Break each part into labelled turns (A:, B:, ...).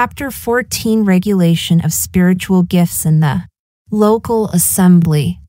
A: Chapter 14 Regulation of Spiritual Gifts in the Local Assembly.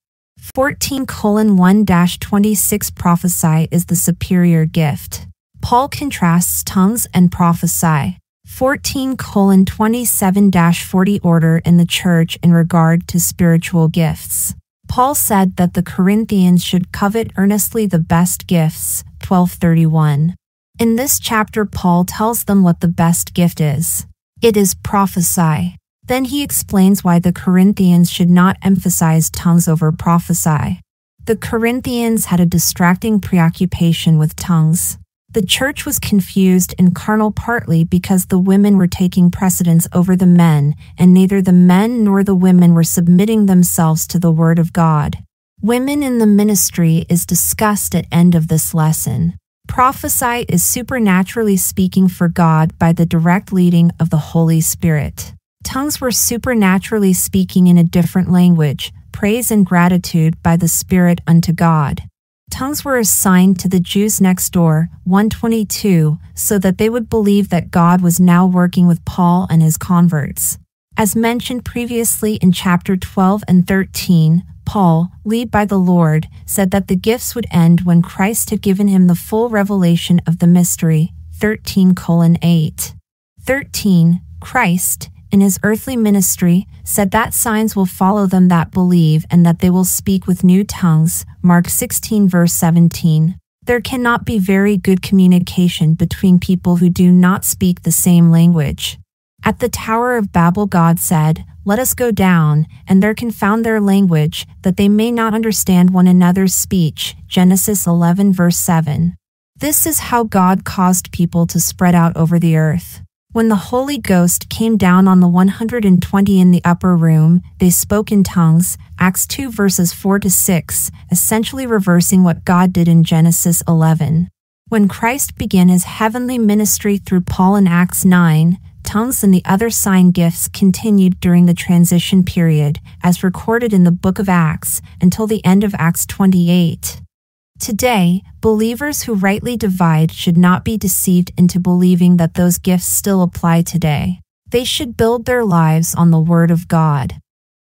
A: 14 1 26 Prophesy is the superior gift. Paul contrasts tongues and prophesy. 14 27 40 Order in the Church in regard to spiritual gifts. Paul said that the Corinthians should covet earnestly the best gifts, 1231. In this chapter, Paul tells them what the best gift is. It is prophesy. Then he explains why the Corinthians should not emphasize tongues over prophesy. The Corinthians had a distracting preoccupation with tongues. The church was confused and carnal partly because the women were taking precedence over the men, and neither the men nor the women were submitting themselves to the word of God. Women in the ministry is discussed at end of this lesson. Prophesy is supernaturally speaking for God by the direct leading of the Holy Spirit. Tongues were supernaturally speaking in a different language, praise and gratitude by the Spirit unto God. Tongues were assigned to the Jews next door, 122, so that they would believe that God was now working with Paul and his converts. As mentioned previously in chapter 12 and 13, Paul, led by the Lord, said that the gifts would end when Christ had given him the full revelation of the mystery. 13 8. 13. Christ, in his earthly ministry, said that signs will follow them that believe and that they will speak with new tongues. Mark 16, verse 17. There cannot be very good communication between people who do not speak the same language. At the Tower of Babel, God said, let us go down, and there confound their language, that they may not understand one another's speech. Genesis 11, verse 7. This is how God caused people to spread out over the earth. When the Holy Ghost came down on the 120 in the upper room, they spoke in tongues, Acts 2 verses 4 to 6, essentially reversing what God did in Genesis 11. When Christ began his heavenly ministry through Paul in Acts 9, Tongues and the other sign gifts continued during the transition period, as recorded in the book of Acts, until the end of Acts 28. Today, believers who rightly divide should not be deceived into believing that those gifts still apply today. They should build their lives on the Word of God.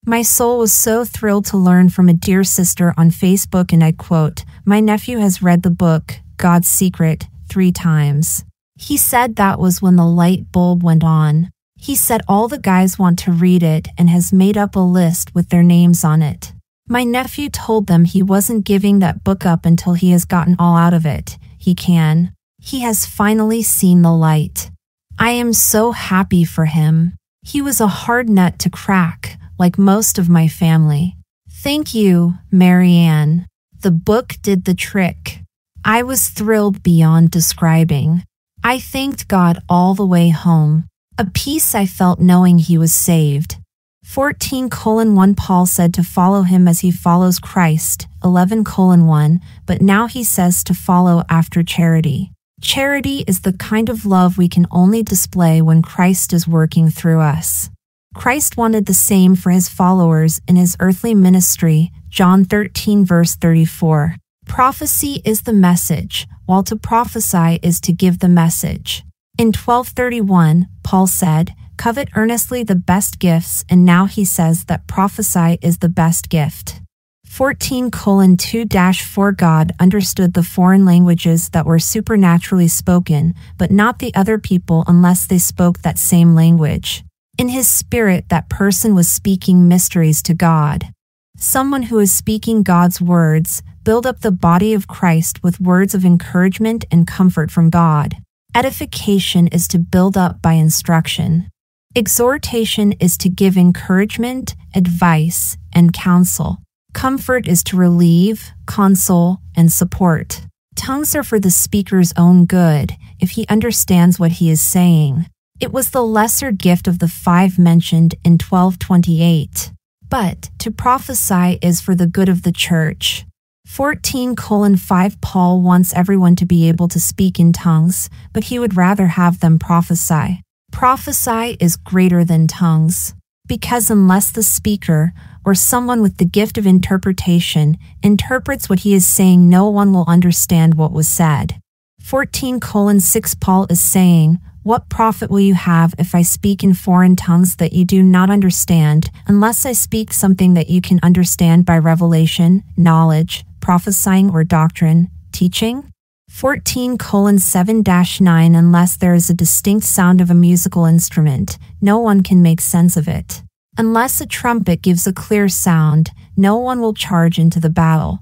A: My soul was so thrilled to learn from a dear sister on Facebook, and I quote, My nephew has read the book, God's Secret, three times. He said that was when the light bulb went on. He said all the guys want to read it and has made up a list with their names on it. My nephew told them he wasn't giving that book up until he has gotten all out of it. He can. He has finally seen the light. I am so happy for him. He was a hard nut to crack, like most of my family. Thank you, Marianne. The book did the trick. I was thrilled beyond describing. I thanked God all the way home, a peace I felt knowing he was saved. 14 colon 1 Paul said to follow him as he follows Christ, 11 colon 1, but now he says to follow after charity. Charity is the kind of love we can only display when Christ is working through us. Christ wanted the same for his followers in his earthly ministry, John 13 verse 34. Prophecy is the message, while to prophesy is to give the message. In 1231, Paul said, Covet earnestly the best gifts, and now he says that prophesy is the best gift. 14 2 4 God understood the foreign languages that were supernaturally spoken, but not the other people unless they spoke that same language. In his spirit, that person was speaking mysteries to God. Someone who is speaking God's words, build up the body of Christ with words of encouragement and comfort from God. Edification is to build up by instruction. Exhortation is to give encouragement, advice, and counsel. Comfort is to relieve, console, and support. Tongues are for the speaker's own good if he understands what he is saying. It was the lesser gift of the five mentioned in 1228. But to prophesy is for the good of the church. 14 colon 5 Paul wants everyone to be able to speak in tongues, but he would rather have them prophesy. Prophesy is greater than tongues, because unless the speaker or someone with the gift of interpretation interprets what he is saying, no one will understand what was said. 14 colon 6 Paul is saying, What profit will you have if I speak in foreign tongues that you do not understand, unless I speak something that you can understand by revelation, knowledge, prophesying or doctrine, teaching. 14 colon 7 9 Unless there is a distinct sound of a musical instrument, no one can make sense of it. Unless a trumpet gives a clear sound, no one will charge into the battle.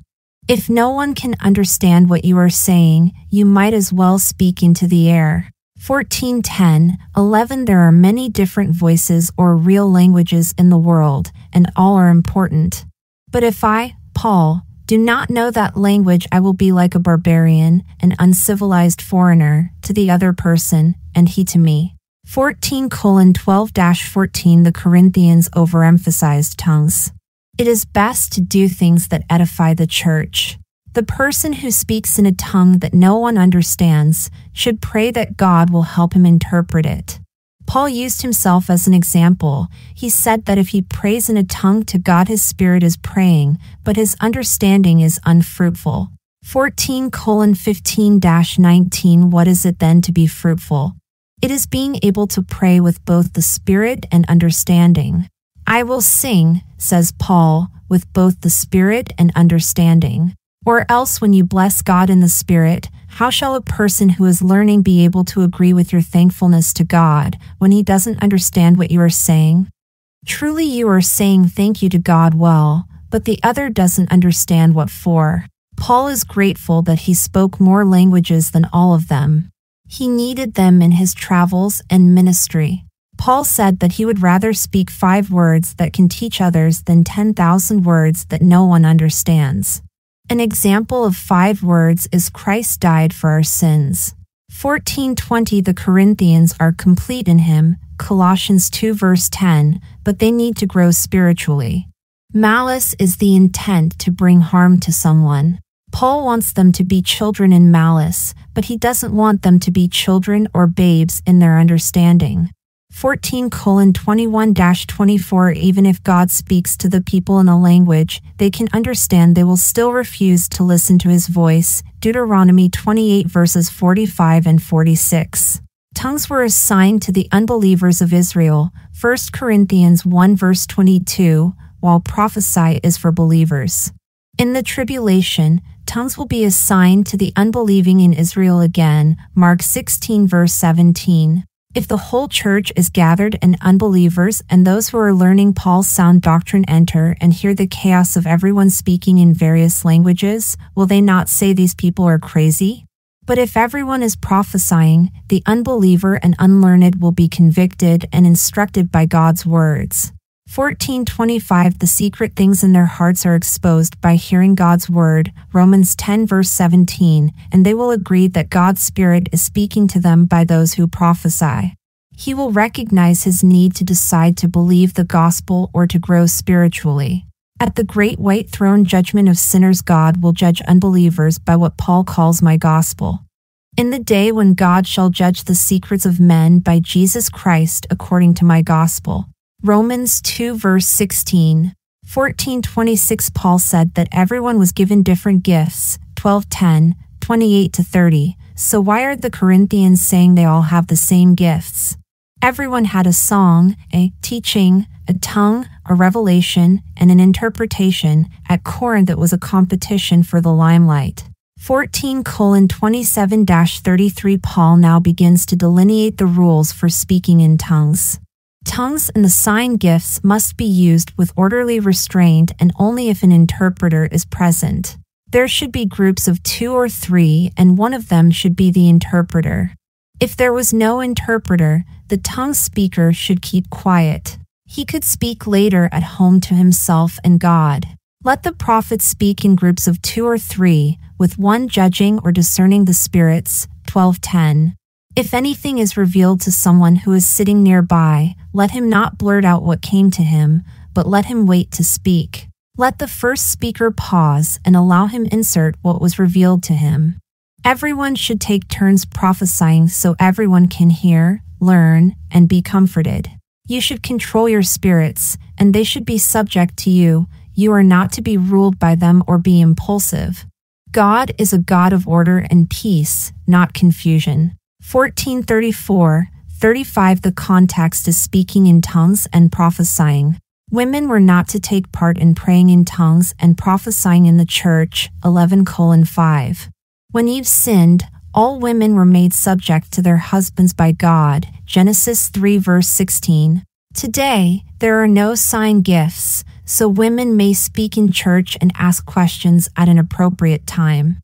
A: If no one can understand what you are saying, you might as well speak into the air. 1410 11 There are many different voices or real languages in the world, and all are important. But if I, Paul, do not know that language, I will be like a barbarian, an uncivilized foreigner, to the other person, and he to me. 14 12 14 The Corinthians overemphasized tongues. It is best to do things that edify the church. The person who speaks in a tongue that no one understands should pray that God will help him interpret it. Paul used himself as an example. He said that if he prays in a tongue to God, his spirit is praying, but his understanding is unfruitful. 14 colon 15 19 What is it then to be fruitful? It is being able to pray with both the spirit and understanding. I will sing, says Paul, with both the spirit and understanding. Or else when you bless God in the spirit, how shall a person who is learning be able to agree with your thankfulness to God when he doesn't understand what you are saying? Truly, you are saying thank you to God well, but the other doesn't understand what for. Paul is grateful that he spoke more languages than all of them. He needed them in his travels and ministry. Paul said that he would rather speak five words that can teach others than 10,000 words that no one understands. An example of five words is Christ died for our sins. 1420 The Corinthians are complete in him, Colossians 2 verse 10, but they need to grow spiritually. Malice is the intent to bring harm to someone. Paul wants them to be children in malice, but he doesn't want them to be children or babes in their understanding. 14 21 24 Even if God speaks to the people in a language they can understand, they will still refuse to listen to his voice. Deuteronomy 28 verses 45 and 46. Tongues were assigned to the unbelievers of Israel, 1 Corinthians 1 verse 22, while prophesy is for believers. In the tribulation, tongues will be assigned to the unbelieving in Israel again, Mark 16 verse 17. If the whole church is gathered and unbelievers and those who are learning Paul's sound doctrine enter and hear the chaos of everyone speaking in various languages, will they not say these people are crazy? But if everyone is prophesying, the unbeliever and unlearned will be convicted and instructed by God's words. 1425 The secret things in their hearts are exposed by hearing God's word, Romans 10 verse 17, and they will agree that God's Spirit is speaking to them by those who prophesy. He will recognize his need to decide to believe the gospel or to grow spiritually. At the great white throne judgment of sinners, God will judge unbelievers by what Paul calls my gospel. In the day when God shall judge the secrets of men by Jesus Christ according to my gospel. Romans 2, verse 16. 1426 Paul said that everyone was given different gifts, 1210, 28 to 30. So why are the Corinthians saying they all have the same gifts? Everyone had a song, a teaching, a tongue, a revelation, and an interpretation. At Corinth, it was a competition for the limelight. 14 27 33 Paul now begins to delineate the rules for speaking in tongues. Tongues and the sign gifts must be used with orderly restraint and only if an interpreter is present. There should be groups of two or three, and one of them should be the interpreter. If there was no interpreter, the tongue speaker should keep quiet. He could speak later at home to himself and God. Let the prophet speak in groups of two or three, with one judging or discerning the spirits. 1210. If anything is revealed to someone who is sitting nearby, let him not blurt out what came to him, but let him wait to speak. Let the first speaker pause and allow him insert what was revealed to him. Everyone should take turns prophesying so everyone can hear, learn, and be comforted. You should control your spirits, and they should be subject to you. You are not to be ruled by them or be impulsive. God is a God of order and peace, not confusion. 1434 35 The context is speaking in tongues and prophesying. Women were not to take part in praying in tongues and prophesying in the church. 11 colon 5. When Eve sinned, all women were made subject to their husbands by God. Genesis 3 verse 16. Today, there are no sign gifts, so women may speak in church and ask questions at an appropriate time.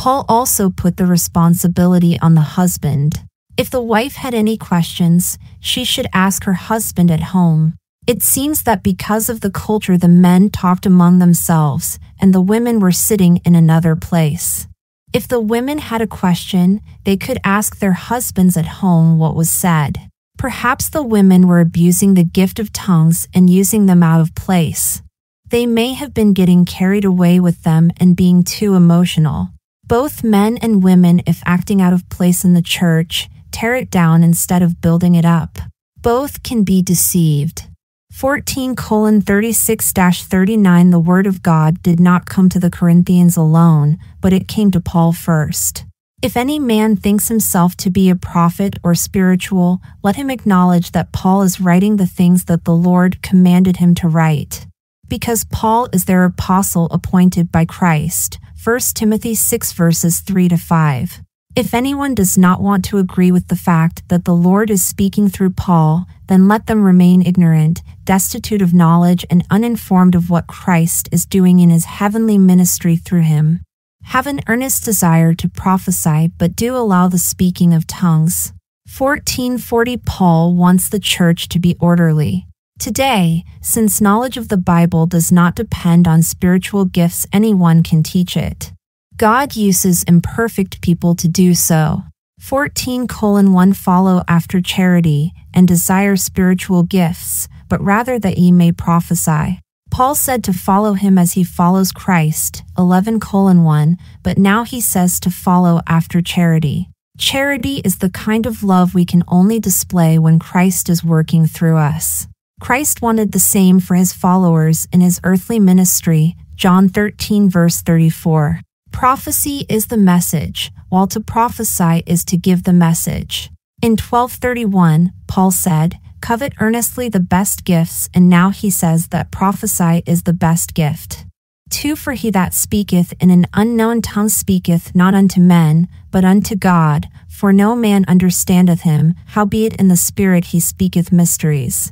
A: Paul also put the responsibility on the husband. If the wife had any questions, she should ask her husband at home. It seems that because of the culture, the men talked among themselves and the women were sitting in another place. If the women had a question, they could ask their husbands at home what was said. Perhaps the women were abusing the gift of tongues and using them out of place. They may have been getting carried away with them and being too emotional both men and women, if acting out of place in the church, tear it down instead of building it up. Both can be deceived. 14 36 39 The word of God did not come to the Corinthians alone, but it came to Paul first. If any man thinks himself to be a prophet or spiritual, let him acknowledge that Paul is writing the things that the Lord commanded him to write. Because Paul is their apostle appointed by Christ, 1 Timothy 6 verses 3 to 5. If anyone does not want to agree with the fact that the Lord is speaking through Paul, then let them remain ignorant, destitute of knowledge, and uninformed of what Christ is doing in his heavenly ministry through him. Have an earnest desire to prophesy, but do allow the speaking of tongues. 1440 Paul wants the church to be orderly, Today, since knowledge of the Bible does not depend on spiritual gifts anyone can teach it, God uses imperfect people to do so. 14 colon 1 follow after charity and desire spiritual gifts, but rather that ye may prophesy. Paul said to follow him as he follows Christ, 11 colon 1, but now he says to follow after charity. Charity is the kind of love we can only display when Christ is working through us. Christ wanted the same for his followers in his earthly ministry, John 13, verse 34. Prophecy is the message, while to prophesy is to give the message. In 1231, Paul said, Covet earnestly the best gifts, and now he says that prophesy is the best gift. 2 For he that speaketh in an unknown tongue speaketh not unto men, but unto God, for no man understandeth him, howbeit in the Spirit he speaketh mysteries.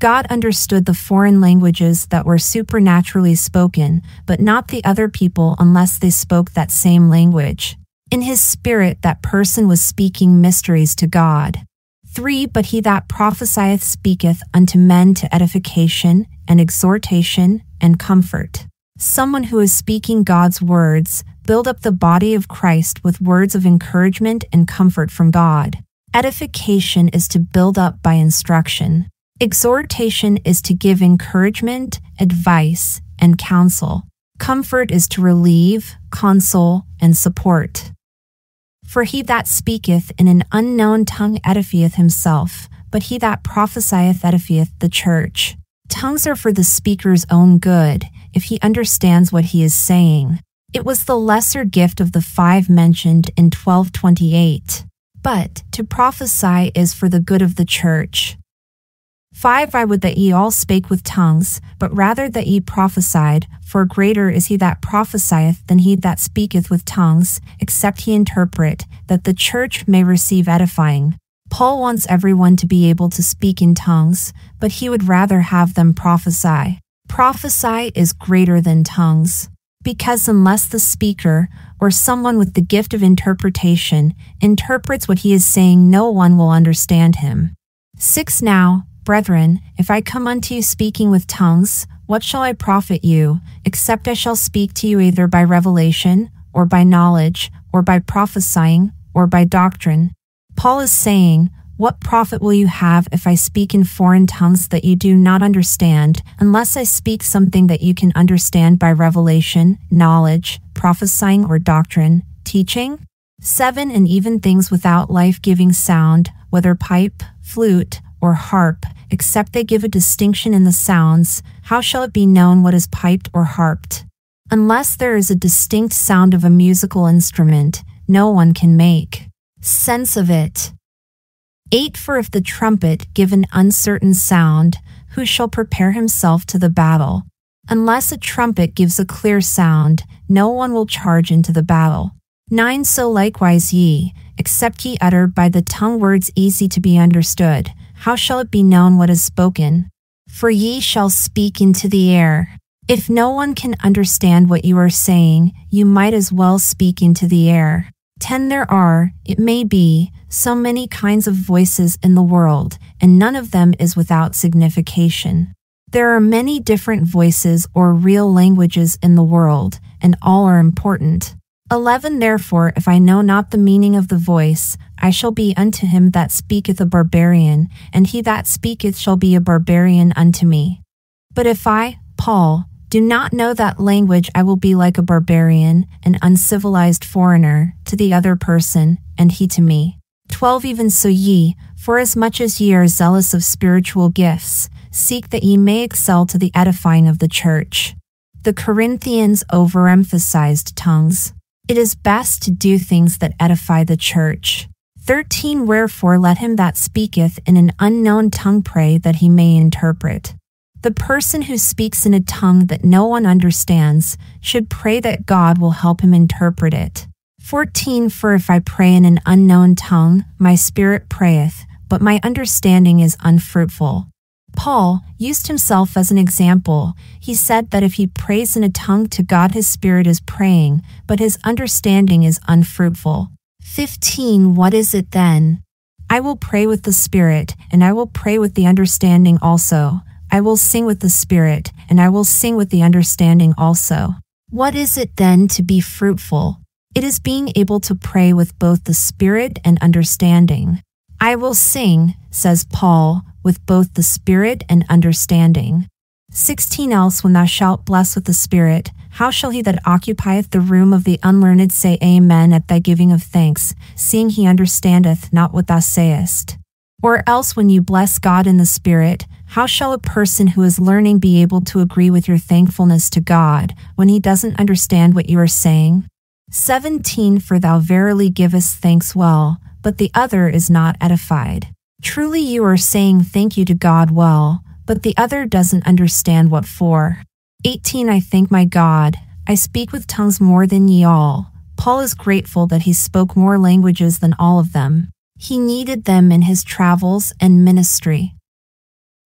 A: God understood the foreign languages that were supernaturally spoken, but not the other people unless they spoke that same language. In his spirit, that person was speaking mysteries to God. 3. But he that prophesieth speaketh unto men to edification and exhortation and comfort. Someone who is speaking God's words build up the body of Christ with words of encouragement and comfort from God. Edification is to build up by instruction. Exhortation is to give encouragement, advice, and counsel. Comfort is to relieve, console, and support. For he that speaketh in an unknown tongue edifieth himself, but he that prophesieth edifieth the church. Tongues are for the speaker's own good, if he understands what he is saying. It was the lesser gift of the five mentioned in 1228. But to prophesy is for the good of the church. Five. I would that ye all spake with tongues, but rather that ye prophesied, for greater is he that prophesieth than he that speaketh with tongues, except he interpret, that the church may receive edifying. Paul wants everyone to be able to speak in tongues, but he would rather have them prophesy. Prophesy is greater than tongues, because unless the speaker, or someone with the gift of interpretation, interprets what he is saying, no one will understand him. 6 Now, Brethren, if I come unto you speaking with tongues, what shall I profit you, except I shall speak to you either by revelation, or by knowledge, or by prophesying, or by doctrine? Paul is saying, What profit will you have if I speak in foreign tongues that you do not understand, unless I speak something that you can understand by revelation, knowledge, prophesying, or doctrine, teaching? 7. And even things without life giving sound, whether pipe, flute, or harp, except they give a distinction in the sounds, how shall it be known what is piped or harped? Unless there is a distinct sound of a musical instrument, no one can make sense of it. 8. For if the trumpet give an uncertain sound, who shall prepare himself to the battle? Unless a trumpet gives a clear sound, no one will charge into the battle. 9. So likewise ye, except ye utter by the tongue words easy to be understood, how shall it be known what is spoken? For ye shall speak into the air. If no one can understand what you are saying, you might as well speak into the air. Ten there are, it may be, so many kinds of voices in the world, and none of them is without signification. There are many different voices or real languages in the world, and all are important. 11 Therefore, if I know not the meaning of the voice, I shall be unto him that speaketh a barbarian, and he that speaketh shall be a barbarian unto me. But if I, Paul, do not know that language, I will be like a barbarian, an uncivilized foreigner, to the other person, and he to me. 12 Even so ye, forasmuch as ye are zealous of spiritual gifts, seek that ye may excel to the edifying of the church. The Corinthians overemphasized tongues. It is best to do things that edify the church. 13 Wherefore let him that speaketh in an unknown tongue pray that he may interpret. The person who speaks in a tongue that no one understands should pray that God will help him interpret it. 14 For if I pray in an unknown tongue, my spirit prayeth, but my understanding is unfruitful. Paul used himself as an example. He said that if he prays in a tongue to God, his spirit is praying, but his understanding is unfruitful. 15. What is it then? I will pray with the Spirit, and I will pray with the understanding also. I will sing with the Spirit, and I will sing with the understanding also. What is it then to be fruitful? It is being able to pray with both the Spirit and understanding. I will sing, says Paul, with both the Spirit and understanding. Sixteen else, when thou shalt bless with the Spirit, how shall he that occupieth the room of the unlearned say Amen at thy giving of thanks, seeing he understandeth not what thou sayest? Or else, when you bless God in the Spirit, how shall a person who is learning be able to agree with your thankfulness to God when he doesn't understand what you are saying? 17 For thou verily givest thanks well, but the other is not edified. Truly you are saying thank you to God well, but the other doesn't understand what for. 18 I thank my God, I speak with tongues more than ye all. Paul is grateful that he spoke more languages than all of them. He needed them in his travels and ministry.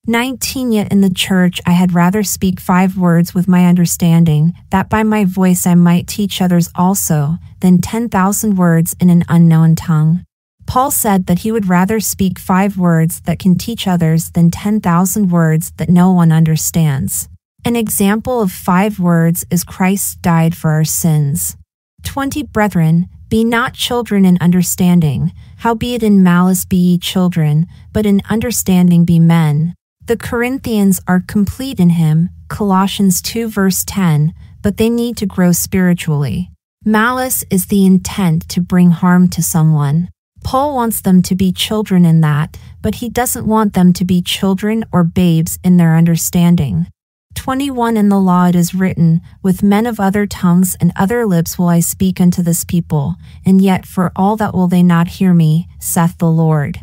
A: 19 Yet in the church I had rather speak five words with my understanding, that by my voice I might teach others also, than 10,000 words in an unknown tongue. Paul said that he would rather speak five words that can teach others than 10,000 words that no one understands. An example of five words is Christ died for our sins. 20 Brethren, be not children in understanding, howbeit in malice be ye children, but in understanding be men. The Corinthians are complete in him, Colossians 2 verse 10, but they need to grow spiritually. Malice is the intent to bring harm to someone. Paul wants them to be children in that, but he doesn't want them to be children or babes in their understanding. 21 In the law it is written, With men of other tongues and other lips will I speak unto this people, and yet for all that will they not hear me, saith the Lord.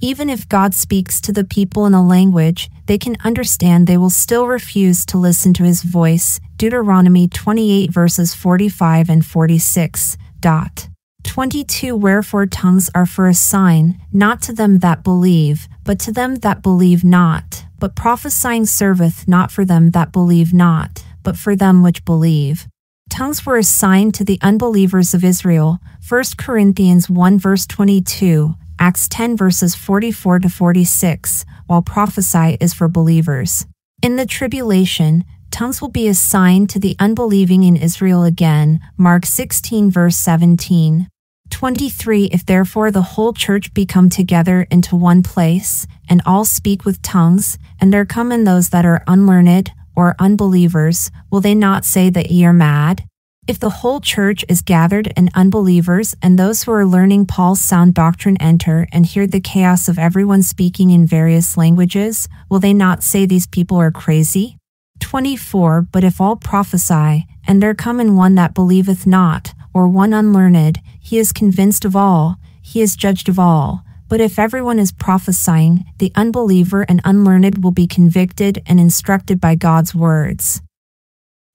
A: Even if God speaks to the people in a language they can understand, they will still refuse to listen to his voice. Deuteronomy 28 verses 45 and 46. Dot. 22 Wherefore tongues are for a sign, not to them that believe, but to them that believe not. But prophesying serveth not for them that believe not, but for them which believe. Tongues were assigned to the unbelievers of Israel. 1 Corinthians 1 verse 22, Acts 10 verses 44 to 46, while prophesy is for believers. In the tribulation, Tongues will be assigned to the unbelieving in Israel again. Mark 16, verse 17. 23 If therefore the whole church be come together into one place, and all speak with tongues, and there come in those that are unlearned or unbelievers, will they not say that ye are mad? If the whole church is gathered and unbelievers and those who are learning Paul's sound doctrine enter and hear the chaos of everyone speaking in various languages, will they not say these people are crazy? 24 But if all prophesy, and there come in one that believeth not, or one unlearned, he is convinced of all, he is judged of all. But if everyone is prophesying, the unbeliever and unlearned will be convicted and instructed by God's words.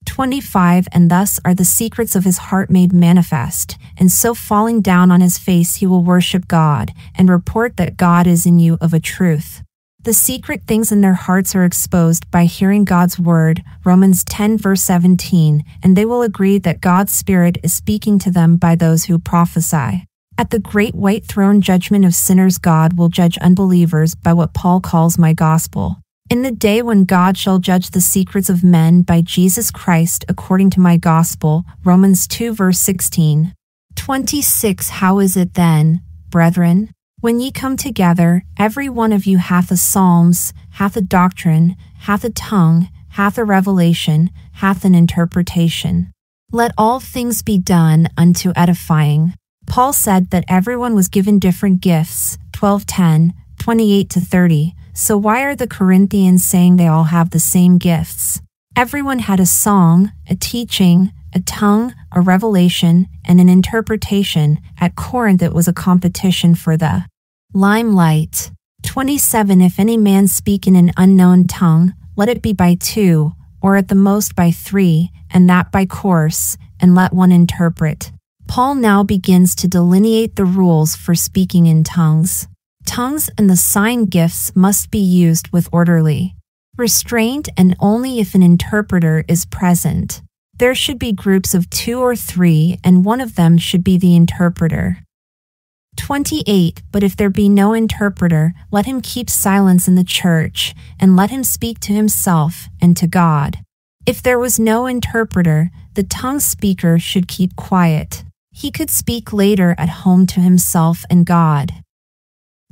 A: 25 And thus are the secrets of his heart made manifest, and so falling down on his face he will worship God, and report that God is in you of a truth. The secret things in their hearts are exposed by hearing God's word, Romans 10, verse 17, and they will agree that God's Spirit is speaking to them by those who prophesy. At the great white throne judgment of sinners, God will judge unbelievers by what Paul calls my gospel. In the day when God shall judge the secrets of men by Jesus Christ according to my gospel, Romans 2 verse 16. 26 How is it then, brethren, when ye come together, every one of you hath a psalms, hath a doctrine, hath a tongue, hath a revelation, hath an interpretation. Let all things be done unto edifying. Paul said that everyone was given different gifts, 1210, 28 to 30. So why are the Corinthians saying they all have the same gifts? Everyone had a song, a teaching, a tongue, a revelation, and an interpretation. At Corinth, it was a competition for the Limelight. 27 If any man speak in an unknown tongue, let it be by two, or at the most by three, and that by course, and let one interpret. Paul now begins to delineate the rules for speaking in tongues. Tongues and the sign gifts must be used with orderly restraint and only if an interpreter is present. There should be groups of two or three, and one of them should be the interpreter. 28. But if there be no interpreter, let him keep silence in the church, and let him speak to himself and to God. If there was no interpreter, the tongue speaker should keep quiet. He could speak later at home to himself and God.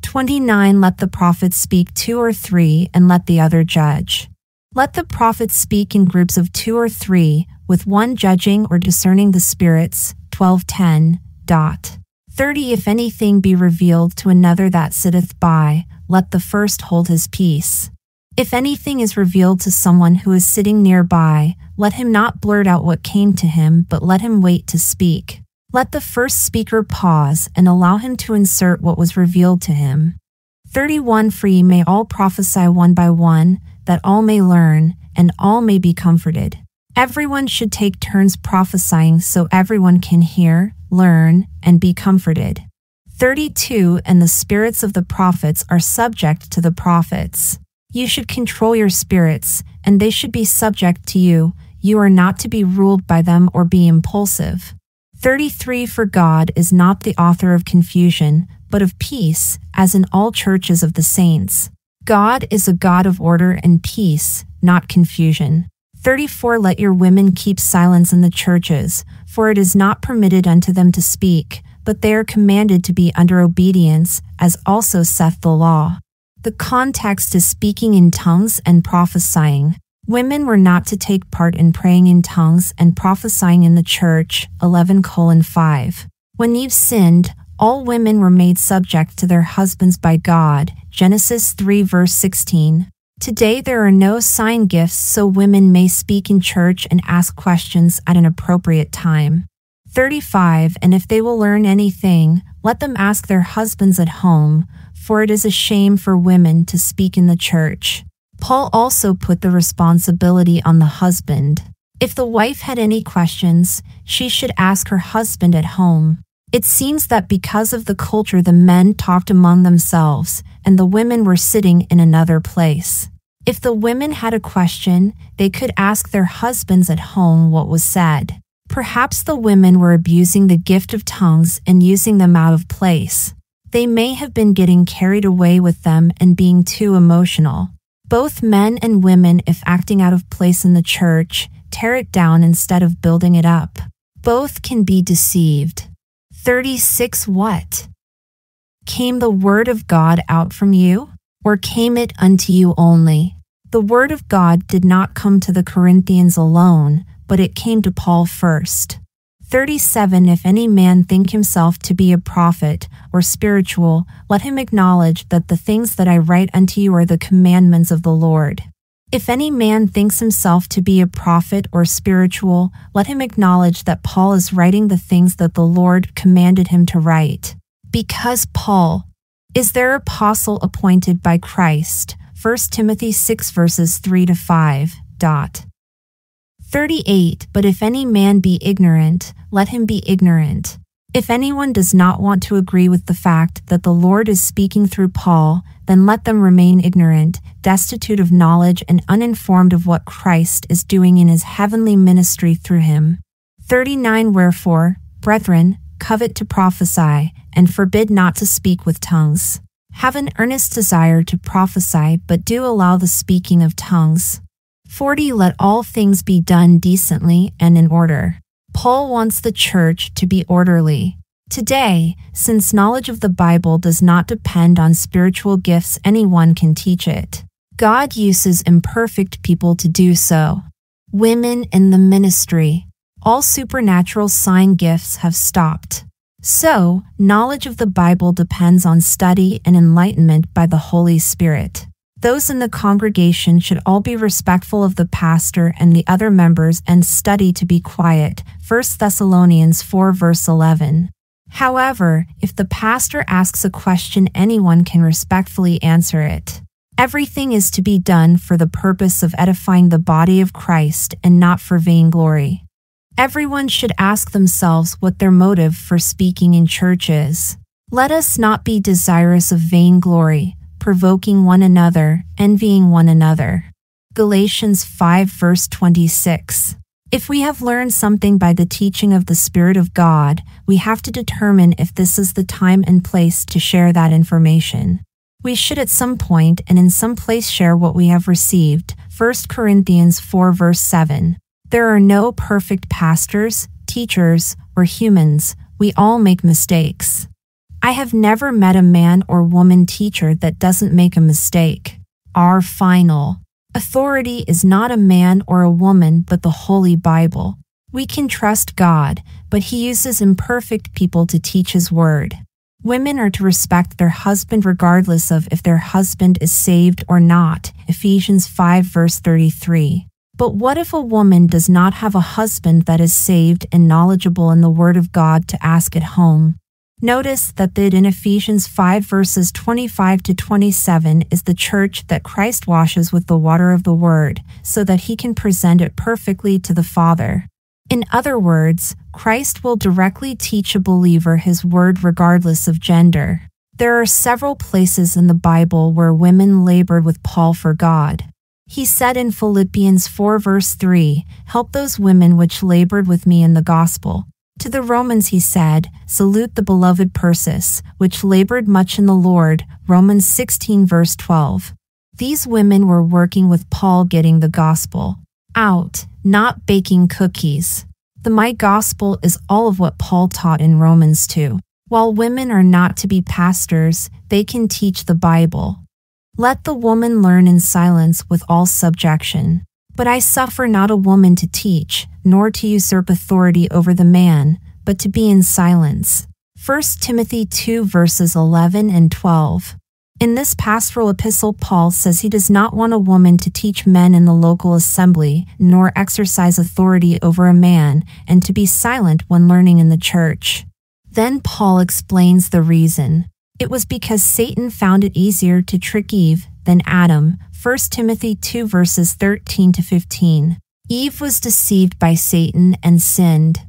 A: 29. Let the prophet speak two or three, and let the other judge. Let the prophets speak in groups of two or three, with one judging or discerning the spirits. 1210. Dot. 30 If anything be revealed to another that sitteth by, let the first hold his peace. If anything is revealed to someone who is sitting nearby, let him not blurt out what came to him, but let him wait to speak. Let the first speaker pause and allow him to insert what was revealed to him. 31 For ye may all prophesy one by one, that all may learn, and all may be comforted. Everyone should take turns prophesying so everyone can hear, learn, and be comforted. 32 And the spirits of the prophets are subject to the prophets. You should control your spirits, and they should be subject to you. You are not to be ruled by them or be impulsive. 33 For God is not the author of confusion, but of peace, as in all churches of the saints. God is a God of order and peace, not confusion. 34 Let your women keep silence in the churches, for it is not permitted unto them to speak, but they are commanded to be under obedience, as also saith the law. The context is speaking in tongues and prophesying. Women were not to take part in praying in tongues and prophesying in the church, 11 5. When Eve sinned, all women were made subject to their husbands by God, Genesis 3 verse 16. Today, there are no sign gifts, so women may speak in church and ask questions at an appropriate time. 35. And if they will learn anything, let them ask their husbands at home, for it is a shame for women to speak in the church. Paul also put the responsibility on the husband. If the wife had any questions, she should ask her husband at home. It seems that because of the culture, the men talked among themselves, and the women were sitting in another place. If the women had a question, they could ask their husbands at home what was said. Perhaps the women were abusing the gift of tongues and using them out of place. They may have been getting carried away with them and being too emotional. Both men and women, if acting out of place in the church, tear it down instead of building it up. Both can be deceived. 36 What? Came the word of God out from you, or came it unto you only? The Word of God did not come to the Corinthians alone, but it came to Paul first. 37 If any man think himself to be a prophet or spiritual, let him acknowledge that the things that I write unto you are the commandments of the Lord. If any man thinks himself to be a prophet or spiritual, let him acknowledge that Paul is writing the things that the Lord commanded him to write. Because Paul is their apostle appointed by Christ, 1 Timothy 6 verses 3 to 5. Dot. 38 But if any man be ignorant, let him be ignorant. If anyone does not want to agree with the fact that the Lord is speaking through Paul, then let them remain ignorant, destitute of knowledge, and uninformed of what Christ is doing in his heavenly ministry through him. 39 Wherefore, brethren, covet to prophesy, and forbid not to speak with tongues. Have an earnest desire to prophesy, but do allow the speaking of tongues. 40. Let all things be done decently and in order. Paul wants the church to be orderly. Today, since knowledge of the Bible does not depend on spiritual gifts, anyone can teach it. God uses imperfect people to do so. Women in the ministry. All supernatural sign gifts have stopped. So, knowledge of the Bible depends on study and enlightenment by the Holy Spirit. Those in the congregation should all be respectful of the pastor and the other members and study to be quiet. 1 Thessalonians 4 verse 11. However, if the pastor asks a question, anyone can respectfully answer it. Everything is to be done for the purpose of edifying the body of Christ and not for vainglory. Everyone should ask themselves what their motive for speaking in church is. Let us not be desirous of vainglory, provoking one another, envying one another. Galatians 5 verse 26. If we have learned something by the teaching of the Spirit of God, we have to determine if this is the time and place to share that information. We should at some point and in some place share what we have received, 1 Corinthians 4 verse 7. There are no perfect pastors, teachers, or humans. We all make mistakes. I have never met a man or woman teacher that doesn't make a mistake. Our final authority is not a man or a woman, but the Holy Bible. We can trust God, but He uses imperfect people to teach His word. Women are to respect their husband regardless of if their husband is saved or not. Ephesians 5 verse 33. But what if a woman does not have a husband that is saved and knowledgeable in the Word of God to ask at home? Notice that in Ephesians 5 verses 25 to 27 is the church that Christ washes with the water of the Word, so that he can present it perfectly to the Father. In other words, Christ will directly teach a believer his word regardless of gender. There are several places in the Bible where women labored with Paul for God. He said in Philippians 4 verse 3, Help those women which labored with me in the gospel. To the Romans he said, Salute the beloved Persis, which labored much in the Lord. Romans 16 verse 12. These women were working with Paul getting the gospel out, not baking cookies. The My Gospel is all of what Paul taught in Romans 2. While women are not to be pastors, they can teach the Bible. Let the woman learn in silence with all subjection. But I suffer not a woman to teach, nor to usurp authority over the man, but to be in silence. 1 Timothy 2 verses 11 and 12. In this pastoral epistle, Paul says he does not want a woman to teach men in the local assembly, nor exercise authority over a man, and to be silent when learning in the church. Then Paul explains the reason. It was because Satan found it easier to trick Eve than Adam. 1 Timothy 2 verses 13 to 15. Eve was deceived by Satan and sinned.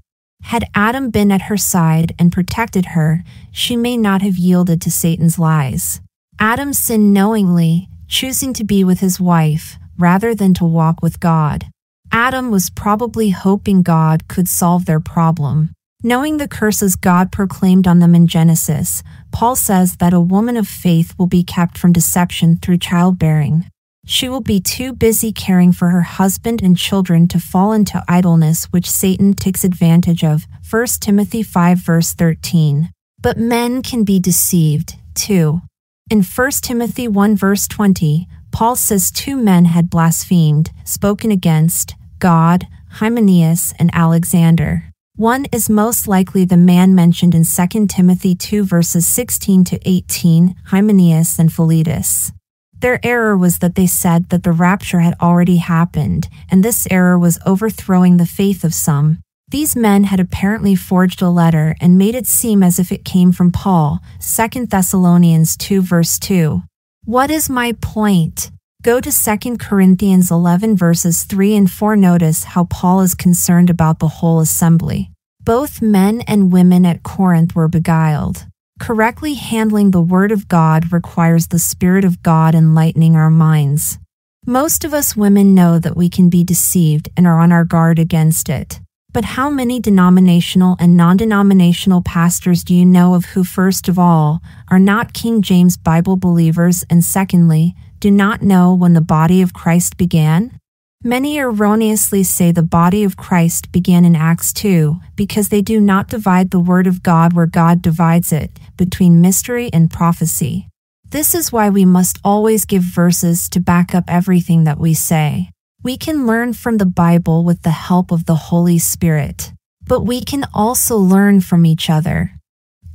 A: Had Adam been at her side and protected her, she may not have yielded to Satan's lies. Adam sinned knowingly, choosing to be with his wife rather than to walk with God. Adam was probably hoping God could solve their problem. Knowing the curses God proclaimed on them in Genesis, Paul says that a woman of faith will be kept from deception through childbearing. She will be too busy caring for her husband and children to fall into idleness, which Satan takes advantage of. 1 Timothy 5, verse 13. But men can be deceived, too. In 1 Timothy 1, verse 20, Paul says two men had blasphemed, spoken against God, Hymenaeus and Alexander. One is most likely the man mentioned in 2 Timothy 2 verses 16 to 18, Hymenaeus and Philetus. Their error was that they said that the rapture had already happened, and this error was overthrowing the faith of some. These men had apparently forged a letter and made it seem as if it came from Paul, 2 Thessalonians 2 verse 2. What is my point? Go to 2 Corinthians 11, verses 3 and 4. Notice how Paul is concerned about the whole assembly. Both men and women at Corinth were beguiled. Correctly handling the Word of God requires the Spirit of God enlightening our minds. Most of us women know that we can be deceived and are on our guard against it. But how many denominational and non denominational pastors do you know of who, first of all, are not King James Bible believers, and secondly, do not know when the body of Christ began? Many erroneously say the body of Christ began in Acts 2 because they do not divide the Word of God where God divides it between mystery and prophecy. This is why we must always give verses to back up everything that we say. We can learn from the Bible with the help of the Holy Spirit, but we can also learn from each other.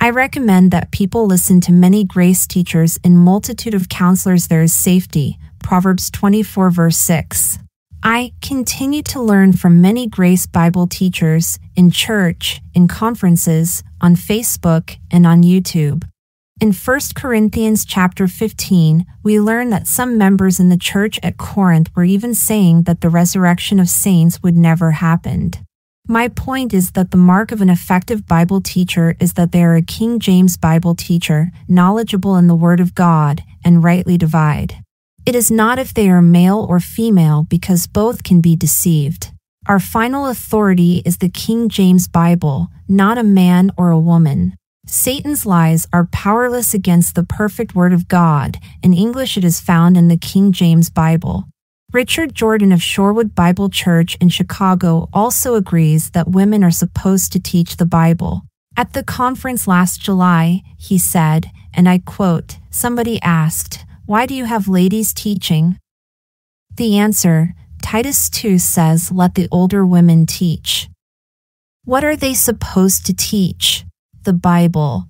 A: I recommend that people listen to many grace teachers in multitude of counselors there is safety. Proverbs 24 verse 6. I continue to learn from many grace Bible teachers in church, in conferences, on Facebook, and on YouTube. In 1 Corinthians chapter 15, we learn that some members in the church at Corinth were even saying that the resurrection of saints would never happen. My point is that the mark of an effective Bible teacher is that they are a King James Bible teacher, knowledgeable in the Word of God, and rightly divide. It is not if they are male or female, because both can be deceived. Our final authority is the King James Bible, not a man or a woman. Satan's lies are powerless against the perfect Word of God. In English, it is found in the King James Bible. Richard Jordan of Shorewood Bible Church in Chicago also agrees that women are supposed to teach the Bible. At the conference last July, he said, and I quote, somebody asked, Why do you have ladies teaching? The answer, Titus 2 says, Let the older women teach. What are they supposed to teach? The Bible.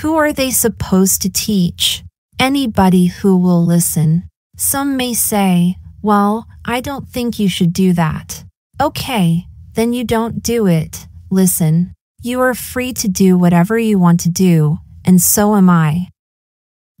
A: Who are they supposed to teach? Anybody who will listen. Some may say, well, I don't think you should do that. Okay, then you don't do it. Listen, you are free to do whatever you want to do, and so am I.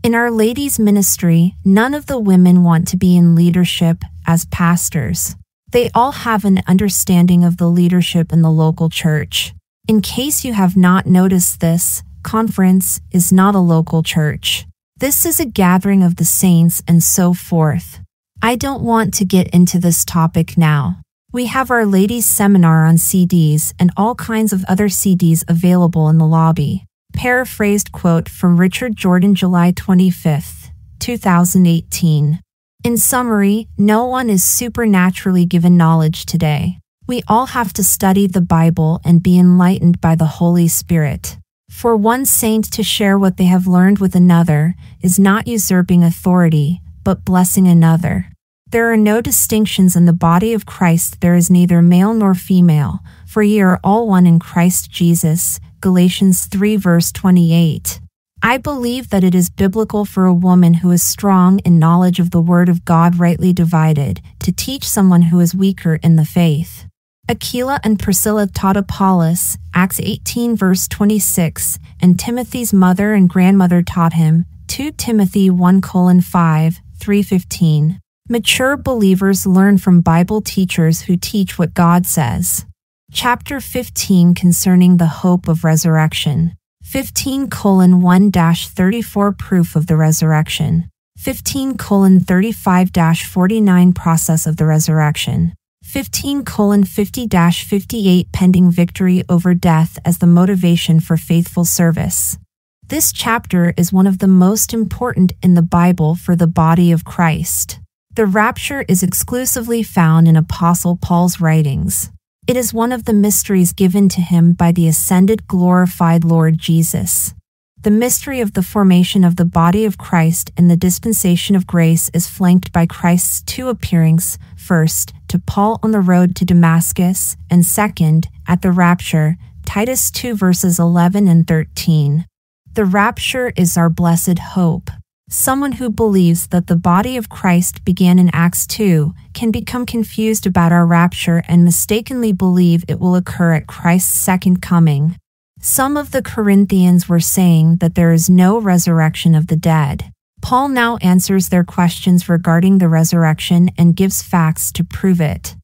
A: In Our ladies' ministry, none of the women want to be in leadership as pastors. They all have an understanding of the leadership in the local church. In case you have not noticed this, Conference is not a local church. This is a gathering of the saints and so forth. I don't want to get into this topic now. We have our ladies' seminar on CDs and all kinds of other CDs available in the lobby. Paraphrased quote from Richard Jordan, July twenty fifth, 2018. In summary, no one is supernaturally given knowledge today. We all have to study the Bible and be enlightened by the Holy Spirit. For one saint to share what they have learned with another is not usurping authority, but blessing another. There are no distinctions in the body of Christ, there is neither male nor female, for ye are all one in Christ Jesus. Galatians 3, verse 28. I believe that it is biblical for a woman who is strong in knowledge of the Word of God rightly divided to teach someone who is weaker in the faith. Aquila and Priscilla taught Apollos, Acts 18, verse 26, and Timothy's mother and grandmother taught him, 2 Timothy 1 colon 5, 315. Mature believers learn from Bible teachers who teach what God says. Chapter 15 concerning the hope of resurrection. 15 colon 1 34 proof of the resurrection. 15 colon 35 49 process of the resurrection. 15 colon 50 58 pending victory over death as the motivation for faithful service. This chapter is one of the most important in the Bible for the body of Christ. The rapture is exclusively found in Apostle Paul's writings. It is one of the mysteries given to him by the ascended, glorified Lord Jesus. The mystery of the formation of the body of Christ in the dispensation of grace is flanked by Christ's two appearings first, to Paul on the road to Damascus, and second, at the rapture, Titus 2 verses 11 and 13. The rapture is our blessed hope. Someone who believes that the body of Christ began in Acts 2 can become confused about our rapture and mistakenly believe it will occur at Christ's second coming. Some of the Corinthians were saying that there is no resurrection of the dead. Paul now answers their questions regarding the resurrection and gives facts to prove it.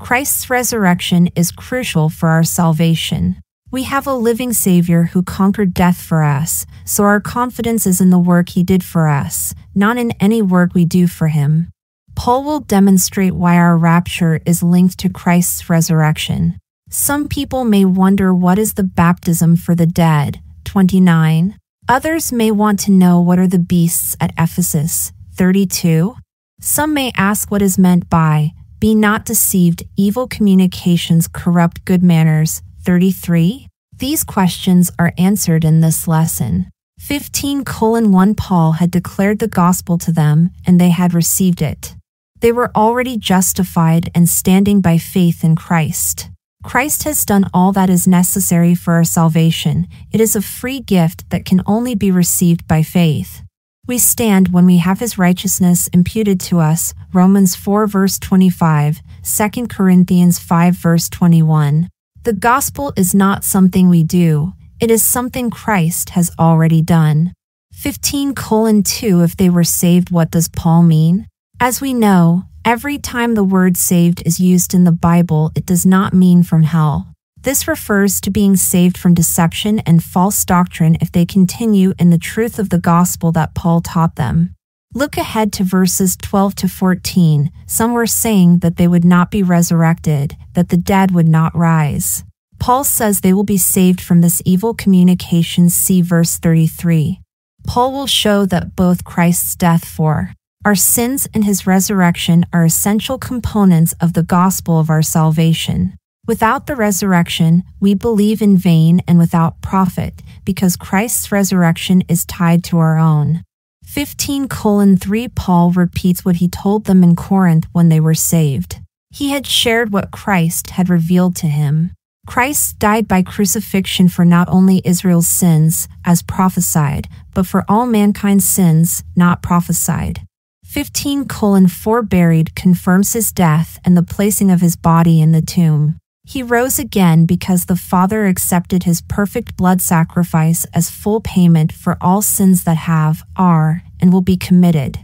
A: Christ's resurrection is crucial for our salvation. We have a living Savior who conquered death for us, so our confidence is in the work he did for us, not in any work we do for him. Paul will demonstrate why our rapture is linked to Christ's resurrection. Some people may wonder what is the baptism for the dead, 29. Others may want to know what are the beasts at Ephesus, 32. Some may ask what is meant by, be not deceived, evil communications corrupt good manners, 33? These questions are answered in this lesson. 15 colon 1 Paul had declared the gospel to them, and they had received it. They were already justified and standing by faith in Christ. Christ has done all that is necessary for our salvation. It is a free gift that can only be received by faith. We stand when we have his righteousness imputed to us, Romans 4 verse 25, 2 Corinthians 5 verse 21. The gospel is not something we do, it is something Christ has already done. 15 colon 2 If they were saved, what does Paul mean? As we know, every time the word saved is used in the Bible, it does not mean from hell. This refers to being saved from deception and false doctrine if they continue in the truth of the gospel that Paul taught them. Look ahead to verses 12 to 14. Some were saying that they would not be resurrected, that the dead would not rise. Paul says they will be saved from this evil communication. See verse 33. Paul will show that both Christ's death for our sins and his resurrection are essential components of the gospel of our salvation. Without the resurrection, we believe in vain and without profit, because Christ's resurrection is tied to our own. 15 colon 3 Paul repeats what he told them in Corinth when they were saved. He had shared what Christ had revealed to him. Christ died by crucifixion for not only Israel's sins, as prophesied, but for all mankind's sins, not prophesied. 15 colon 4 buried confirms his death and the placing of his body in the tomb. He rose again because the Father accepted his perfect blood sacrifice as full payment for all sins that have, are, and will be committed,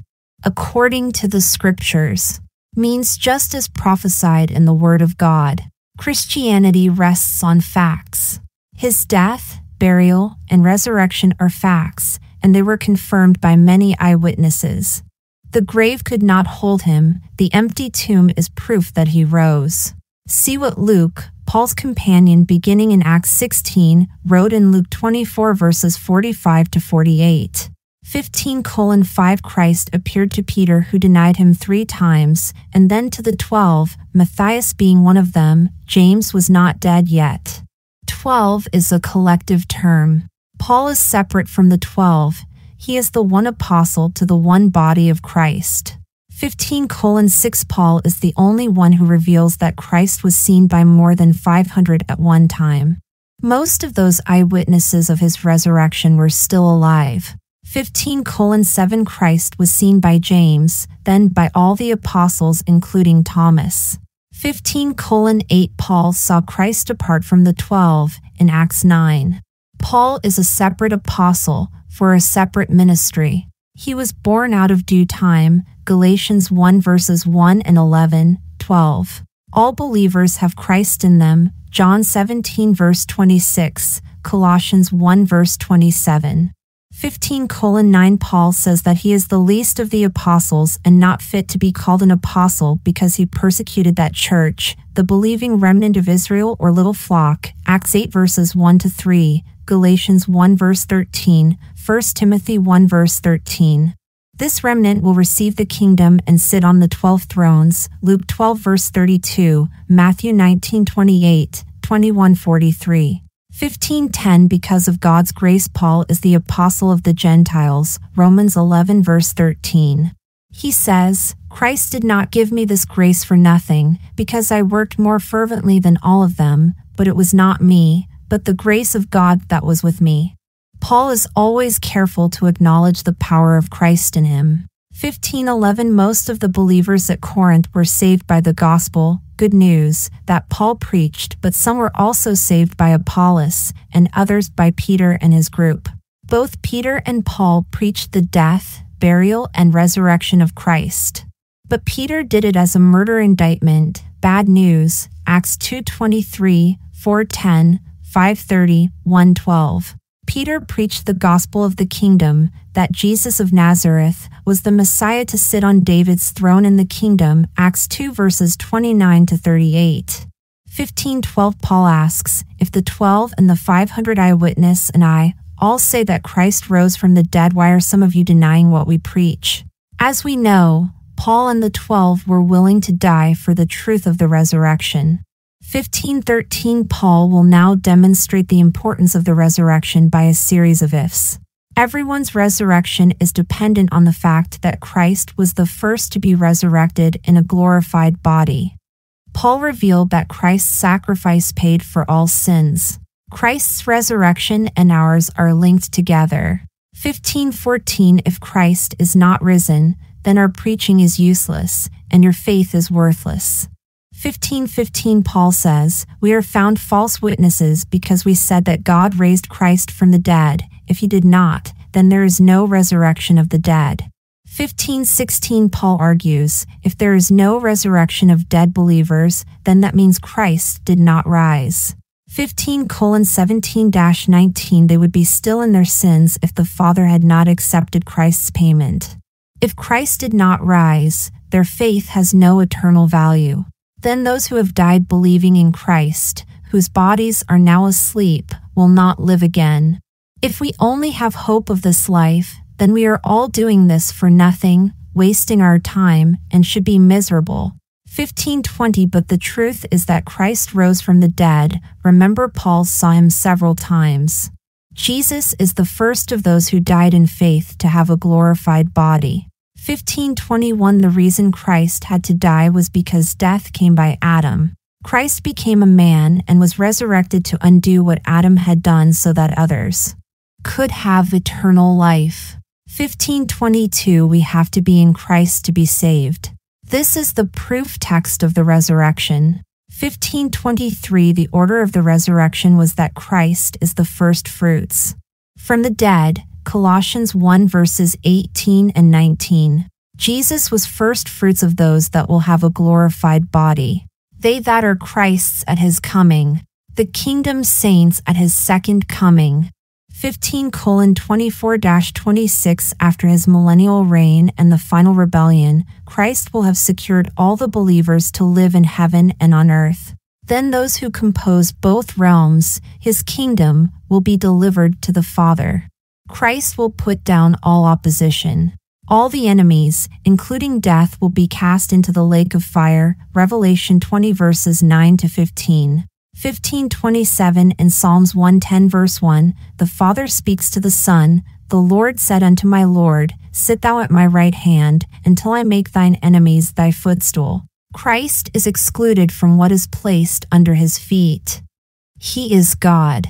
A: according to the Scriptures, means just as prophesied in the Word of God. Christianity rests on facts. His death, burial, and resurrection are facts, and they were confirmed by many eyewitnesses. The grave could not hold him, the empty tomb is proof that he rose. See what Luke, Paul's companion beginning in Acts 16, wrote in Luke 24 verses 45 to 48. 15 colon 5 Christ appeared to Peter who denied him three times, and then to the twelve, Matthias being one of them, James was not dead yet. Twelve is a collective term. Paul is separate from the twelve. He is the one apostle to the one body of Christ. 15 colon 6 Paul is the only one who reveals that Christ was seen by more than 500 at one time. Most of those eyewitnesses of his resurrection were still alive. 15 colon 7 Christ was seen by James, then by all the apostles including Thomas. 15 colon 8 Paul saw Christ depart from the twelve in Acts 9. Paul is a separate apostle for a separate ministry. He was born out of due time, Galatians 1 verses 1 and 11, 12. All believers have Christ in them, John 17 verse 26, Colossians 1 verse 27. 15 colon 9 Paul says that he is the least of the apostles and not fit to be called an apostle because he persecuted that church, the believing remnant of Israel or little flock, Acts 8 verses 1 to 3, Galatians 1 verse 13, 1 Timothy 1 verse 13. This remnant will receive the kingdom and sit on the 12 thrones, Luke 12 verse 32, Matthew 19 28, 21 43. 1510 because of God's grace Paul is the apostle of the Gentiles, Romans 11 verse 13. He says, Christ did not give me this grace for nothing, because I worked more fervently than all of them, but it was not me, but the grace of God that was with me. Paul is always careful to acknowledge the power of Christ in him. 1511 Most of the believers at Corinth were saved by the gospel, good news, that Paul preached, but some were also saved by Apollos, and others by Peter and his group. Both Peter and Paul preached the death, burial, and resurrection of Christ. But Peter did it as a murder indictment, bad news, Acts 2.23, 4.10, 5.30, 112. Peter preached the gospel of the kingdom that Jesus of Nazareth was the Messiah to sit on David's throne in the kingdom, Acts 2 verses 29 to 38. 1512 Paul asks, If the 12 and the 500 eyewitness and I all say that Christ rose from the dead, why are some of you denying what we preach? As we know, Paul and the 12 were willing to die for the truth of the resurrection. 1513 Paul will now demonstrate the importance of the resurrection by a series of ifs. Everyone's resurrection is dependent on the fact that Christ was the first to be resurrected in a glorified body. Paul revealed that Christ's sacrifice paid for all sins. Christ's resurrection and ours are linked together. 1514 If Christ is not risen, then our preaching is useless, and your faith is worthless. 15:15 Paul says, "We are found false witnesses because we said that God raised Christ from the dead. If he did not, then there is no resurrection of the dead." 15:16 Paul argues, "If there is no resurrection of dead believers, then that means Christ did not rise." 15 colon 19 they would be still in their sins if the father had not accepted christ's payment if christ did not rise their faith has no eternal value then those who have died believing in Christ, whose bodies are now asleep, will not live again. If we only have hope of this life, then we are all doing this for nothing, wasting our time, and should be miserable. 1520 But the truth is that Christ rose from the dead. Remember, Paul saw him several times. Jesus is the first of those who died in faith to have a glorified body. 1521 The reason Christ had to die was because death came by Adam. Christ became a man and was resurrected to undo what Adam had done so that others could have eternal life. 1522 We have to be in Christ to be saved. This is the proof text of the resurrection. 1523 The order of the resurrection was that Christ is the first fruits from the dead Colossians 1 verses 18 and 19. Jesus was first fruits of those that will have a glorified body. They that are Christ's at his coming, the kingdom saints at his second coming. 15 colon 24 26 after his millennial reign and the final rebellion, Christ will have secured all the believers to live in heaven and on earth. Then those who compose both realms, his kingdom, will be delivered to the Father. Christ will put down all opposition. All the enemies, including death, will be cast into the lake of fire. Revelation 20 verses 9 to 15. 1527 and Psalms 110 verse 1, the Father speaks to the Son, The Lord said unto my Lord, Sit thou at my right hand, until I make thine enemies thy footstool. Christ is excluded from what is placed under his feet. He is God.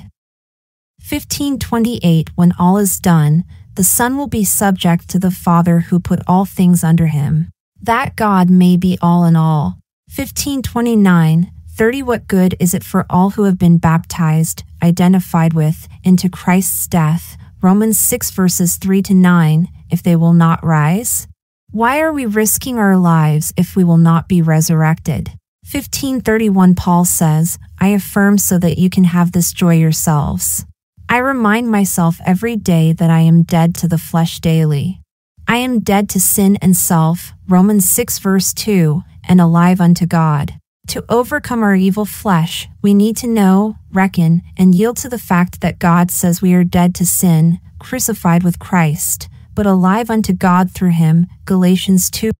A: 1528, when all is done, the Son will be subject to the Father who put all things under him. That God may be all in all. 1529, 30 What good is it for all who have been baptized, identified with, into Christ's death? Romans 6 verses 3 to 9, if they will not rise? Why are we risking our lives if we will not be resurrected? 1531 Paul says, I affirm so that you can have this joy yourselves. I remind myself every day that I am dead to the flesh daily. I am dead to sin and self, Romans 6 verse 2, and alive unto God. To overcome our evil flesh, we need to know, reckon, and yield to the fact that God says we are dead to sin, crucified with Christ, but alive unto God through him, Galatians 2.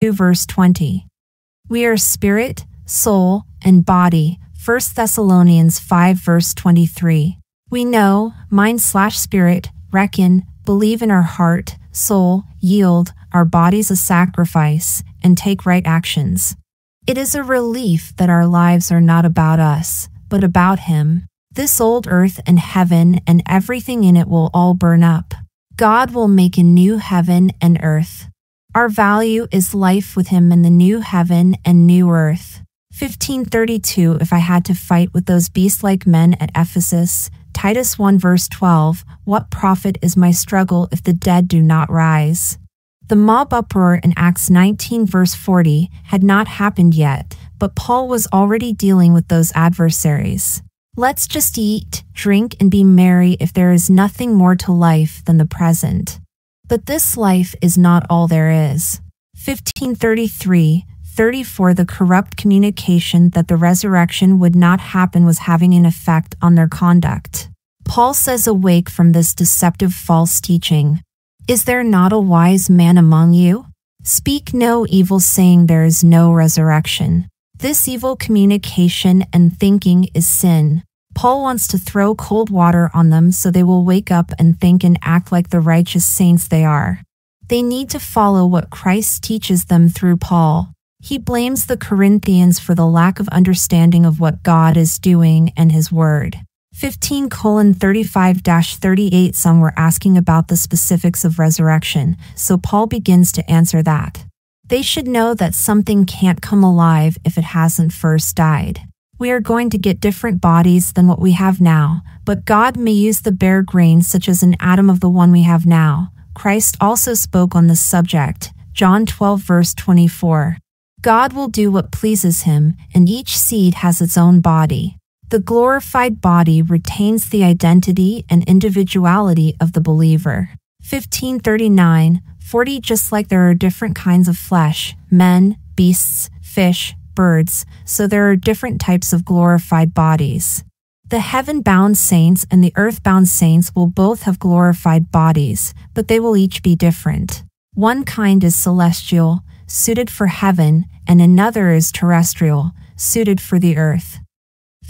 A: 2 verse 20. We are spirit, soul, and body, 1 Thessalonians 5 verse 23. We know, mind slash spirit, reckon, believe in our heart, soul, yield, our bodies a sacrifice, and take right actions. It is a relief that our lives are not about us, but about Him. This old earth and heaven and everything in it will all burn up. God will make a new heaven and earth. Our value is life with him in the new heaven and new earth. 1532 If I had to fight with those beast like men at Ephesus, Titus 1 verse 12, what profit is my struggle if the dead do not rise? The mob uproar in Acts 19 verse 40 had not happened yet, but Paul was already dealing with those adversaries. Let's just eat, drink, and be merry if there is nothing more to life than the present. But this life is not all there is. 1533 34 The corrupt communication that the resurrection would not happen was having an effect on their conduct. Paul says, Awake from this deceptive false teaching. Is there not a wise man among you? Speak no evil, saying there is no resurrection. This evil communication and thinking is sin. Paul wants to throw cold water on them so they will wake up and think and act like the righteous saints they are. They need to follow what Christ teaches them through Paul. He blames the Corinthians for the lack of understanding of what God is doing and his word. 15 colon 35 38 some were asking about the specifics of resurrection, so Paul begins to answer that. They should know that something can't come alive if it hasn't first died. We are going to get different bodies than what we have now, but God may use the bare grain such as an atom of the one we have now. Christ also spoke on this subject, John 12, verse 24. God will do what pleases him, and each seed has its own body. The glorified body retains the identity and individuality of the believer. 1539, 40 Just like there are different kinds of flesh, men, beasts, fish, birds, so there are different types of glorified bodies. The heaven bound saints and the earth bound saints will both have glorified bodies, but they will each be different. One kind is celestial, suited for heaven, and another is terrestrial, suited for the earth.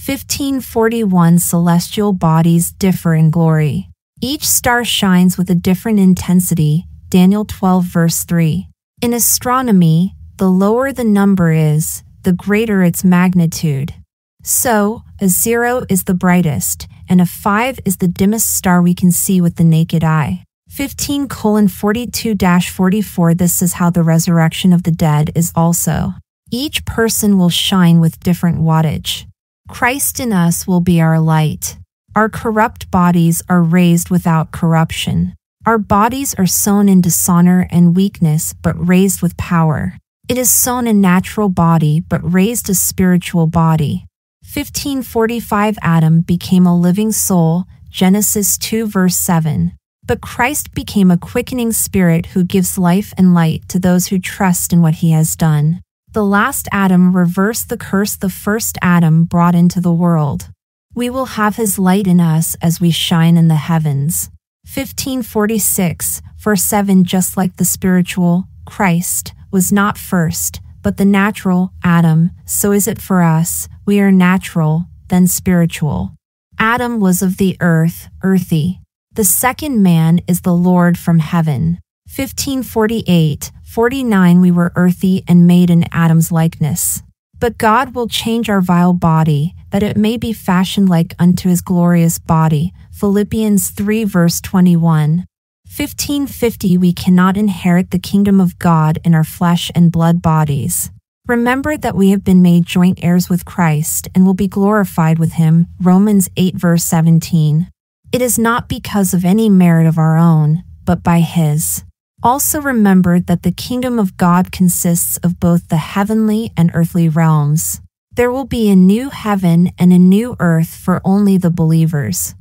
A: 1541 Celestial bodies differ in glory. Each star shines with a different intensity, Daniel 12, verse 3. In astronomy, the lower the number is, the greater its magnitude. So, a zero is the brightest, and a five is the dimmest star we can see with the naked eye. 15 colon 42 44 This is how the resurrection of the dead is also. Each person will shine with different wattage. Christ in us will be our light. Our corrupt bodies are raised without corruption. Our bodies are sown in dishonor and weakness, but raised with power. It is sown in natural body but raised to spiritual body. 1545 Adam became a living soul, Genesis 2 verse 7. But Christ became a quickening spirit who gives life and light to those who trust in what he has done. The last Adam reversed the curse the first Adam brought into the world. We will have his light in us as we shine in the heavens. 1546, verse 7 Just like the spiritual, Christ, was not first, but the natural, Adam, so is it for us, we are natural, then spiritual. Adam was of the earth, earthy. The second man is the Lord from heaven. 1548, 49 We were earthy and made in Adam's likeness. But God will change our vile body, that it may be fashioned like unto his glorious body. Philippians 3 verse 21. 1550 We cannot inherit the kingdom of God in our flesh and blood bodies. Remember that we have been made joint heirs with Christ and will be glorified with him. Romans 8, verse 17. It is not because of any merit of our own, but by his. Also remember that the kingdom of God consists of both the heavenly and earthly realms. There will be a new heaven and a new earth for only the believers.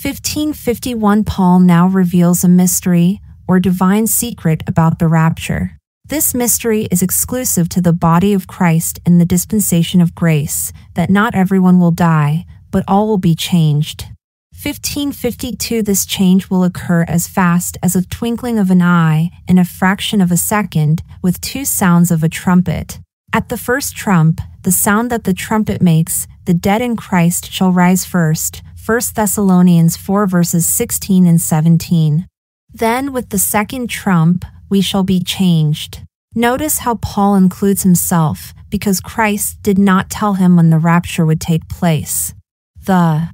A: 1551 Paul now reveals a mystery or divine secret about the rapture. This mystery is exclusive to the body of Christ in the dispensation of grace, that not everyone will die, but all will be changed. 1552 This change will occur as fast as a twinkling of an eye in a fraction of a second, with two sounds of a trumpet. At the first trump, the sound that the trumpet makes, the dead in Christ shall rise first, 1 Thessalonians 4 verses 16 and 17. Then with the second trump, we shall be changed. Notice how Paul includes himself, because Christ did not tell him when the rapture would take place. The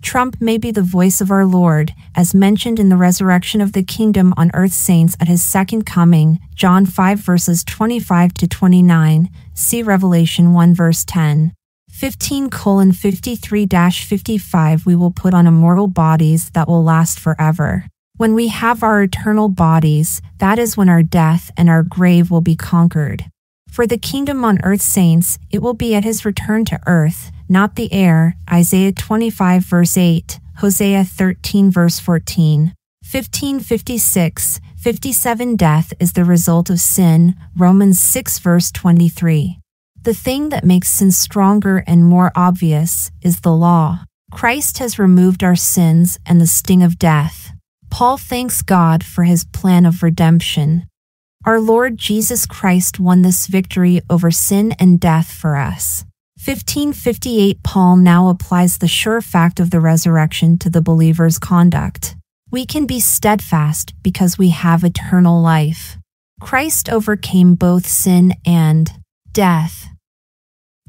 A: trump may be the voice of our Lord, as mentioned in the resurrection of the kingdom on earth saints at his second coming, John 5 verses 25 to 29, see Revelation 1 verse 10. 15 colon 53 55 we will put on immortal bodies that will last forever. When we have our eternal bodies, that is when our death and our grave will be conquered. For the kingdom on earth saints, it will be at his return to earth, not the air. Isaiah 25 verse 8, Hosea 13 verse 14. 1556, 57 death is the result of sin, Romans 6 verse 23. The thing that makes sin stronger and more obvious is the law. Christ has removed our sins and the sting of death. Paul thanks God for his plan of redemption. Our Lord Jesus Christ won this victory over sin and death for us. 1558 Paul now applies the sure fact of the resurrection to the believer's conduct. We can be steadfast because we have eternal life. Christ overcame both sin and death.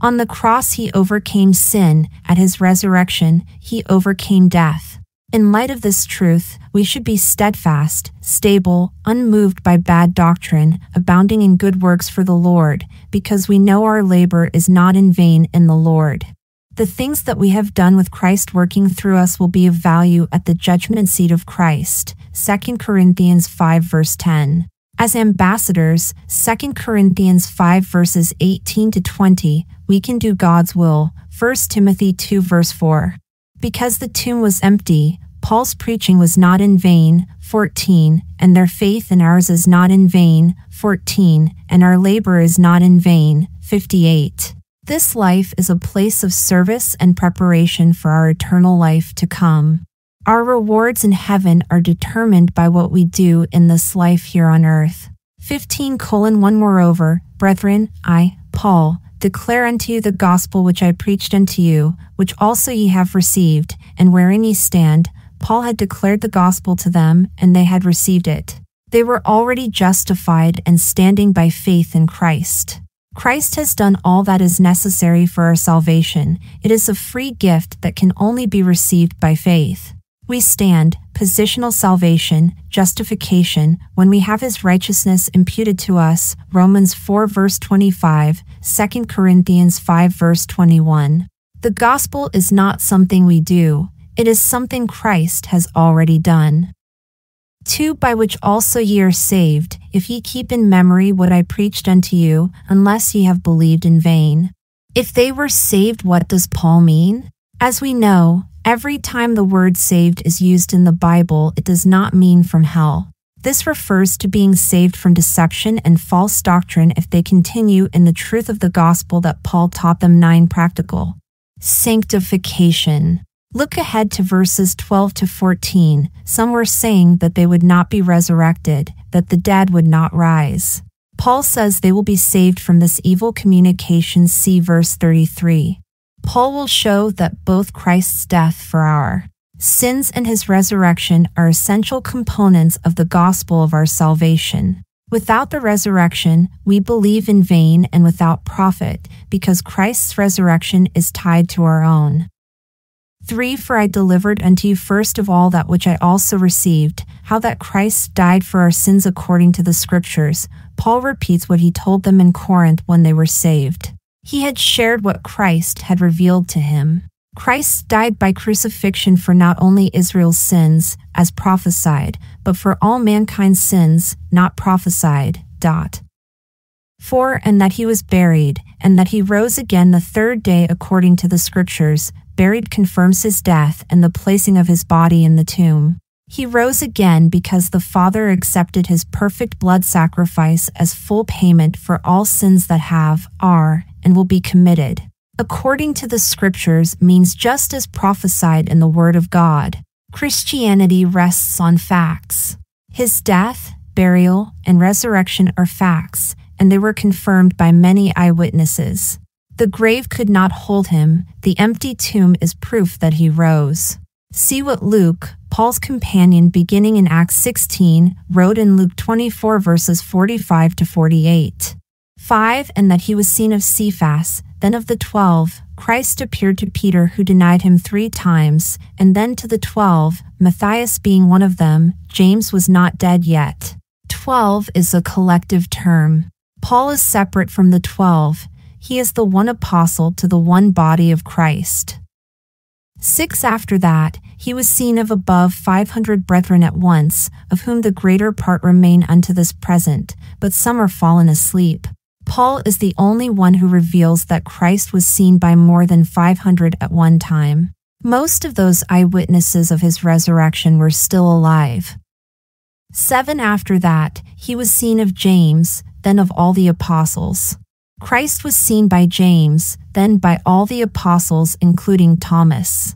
A: On the cross, he overcame sin. At his resurrection, he overcame death. In light of this truth, we should be steadfast, stable, unmoved by bad doctrine, abounding in good works for the Lord, because we know our labor is not in vain in the Lord. The things that we have done with Christ working through us will be of value at the judgment seat of Christ. 2 Corinthians 5, verse 10. As ambassadors, 2 Corinthians 5 verses 18 to 20, we can do God's will, 1 Timothy 2 verse 4. Because the tomb was empty, Paul's preaching was not in vain, 14, and their faith in ours is not in vain, 14, and our labor is not in vain, 58. This life is a place of service and preparation for our eternal life to come. Our rewards in heaven are determined by what we do in this life here on earth. 15 colon 1 Moreover, brethren, I, Paul, declare unto you the gospel which I preached unto you, which also ye have received, and wherein ye stand. Paul had declared the gospel to them, and they had received it. They were already justified and standing by faith in Christ. Christ has done all that is necessary for our salvation. It is a free gift that can only be received by faith. We stand, positional salvation, justification, when we have his righteousness imputed to us, Romans 4 verse 25, 2 Corinthians 5 verse 21. The gospel is not something we do, it is something Christ has already done. 2 By which also ye are saved, if ye keep in memory what I preached unto you, unless ye have believed in vain. If they were saved, what does Paul mean? As we know, Every time the word saved is used in the Bible, it does not mean from hell. This refers to being saved from deception and false doctrine if they continue in the truth of the gospel that Paul taught them nine practical. Sanctification. Look ahead to verses 12 to 14. Some were saying that they would not be resurrected, that the dead would not rise. Paul says they will be saved from this evil communication. See verse 33. Paul will show that both Christ's death for our sins and his resurrection are essential components of the gospel of our salvation. Without the resurrection, we believe in vain and without profit, because Christ's resurrection is tied to our own. 3. For I delivered unto you first of all that which I also received, how that Christ died for our sins according to the Scriptures. Paul repeats what he told them in Corinth when they were saved. He had shared what Christ had revealed to him. Christ died by crucifixion for not only Israel's sins, as prophesied, but for all mankind's sins, not prophesied. Dot. 4. And that he was buried, and that he rose again the third day according to the Scriptures. Buried confirms his death and the placing of his body in the tomb. He rose again because the Father accepted his perfect blood sacrifice as full payment for all sins that have, are, and will be committed, according to the scriptures, means just as prophesied in the Word of God. Christianity rests on facts. His death, burial, and resurrection are facts, and they were confirmed by many eyewitnesses. The grave could not hold him, the empty tomb is proof that he rose. See what Luke, Paul's companion beginning in Acts 16, wrote in Luke 24 verses 45 to 48. 5. And that he was seen of Cephas, then of the twelve. Christ appeared to Peter, who denied him three times, and then to the twelve, Matthias being one of them. James was not dead yet. Twelve is a collective term. Paul is separate from the twelve. He is the one apostle to the one body of Christ. Six after that, he was seen of above 500 brethren at once, of whom the greater part remain unto this present, but some are fallen asleep. Paul is the only one who reveals that Christ was seen by more than 500 at one time. Most of those eyewitnesses of his resurrection were still alive. Seven after that, he was seen of James, then of all the apostles. Christ was seen by James, then by all the apostles, including Thomas.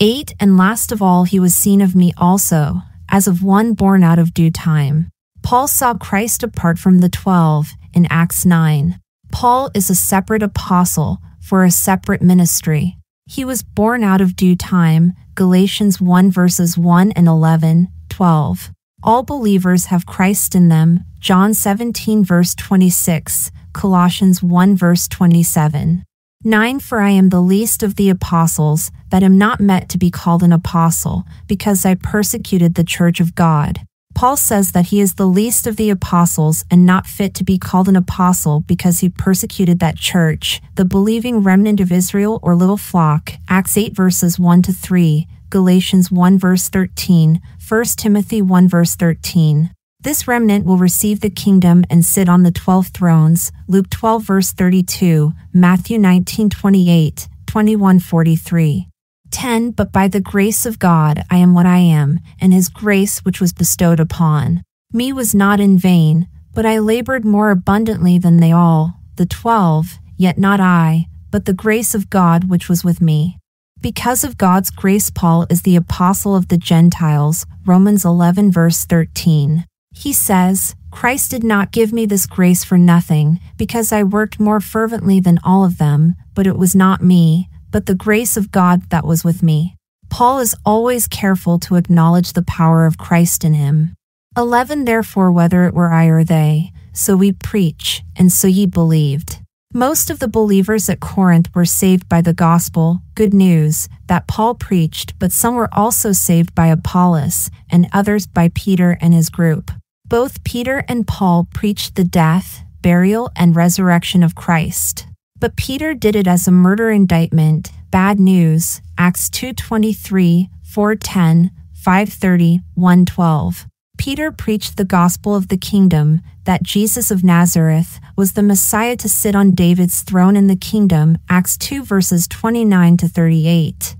A: Eight, and last of all, he was seen of me also, as of one born out of due time. Paul saw Christ apart from the 12 in Acts 9. Paul is a separate apostle for a separate ministry. He was born out of due time, Galatians 1 verses 1 and 11, 12. All believers have Christ in them, John 17 verse 26, Colossians 1 verse 27. 9 For I am the least of the apostles, that am not meant to be called an apostle, because I persecuted the church of God. Paul says that he is the least of the apostles and not fit to be called an apostle because he persecuted that church, the believing remnant of Israel or little flock, Acts 8 verses 1 to 3, Galatians 1 verse 13, 1 Timothy 1 verse 13. This remnant will receive the kingdom and sit on the 12 thrones, Luke 12 verse 32, Matthew 19 28, 21 43. 10. But by the grace of God I am what I am, and his grace which was bestowed upon me was not in vain, but I labored more abundantly than they all. The 12. Yet not I, but the grace of God which was with me. Because of God's grace, Paul is the apostle of the Gentiles, Romans 11, verse 13. He says, Christ did not give me this grace for nothing, because I worked more fervently than all of them, but it was not me, but the grace of God that was with me. Paul is always careful to acknowledge the power of Christ in him. 11 Therefore, whether it were I or they, so we preach, and so ye believed. Most of the believers at Corinth were saved by the gospel, good news, that Paul preached, but some were also saved by Apollos, and others by Peter and his group. Both Peter and Paul preached the death, burial, and resurrection of Christ. But Peter did it as a murder indictment, bad news, Acts 2:23, 4:10, 5:30, 1:12. Peter preached the gospel of the kingdom, that Jesus of Nazareth was the Messiah to sit on David's throne in the kingdom, Acts 2 verses 29 to 38.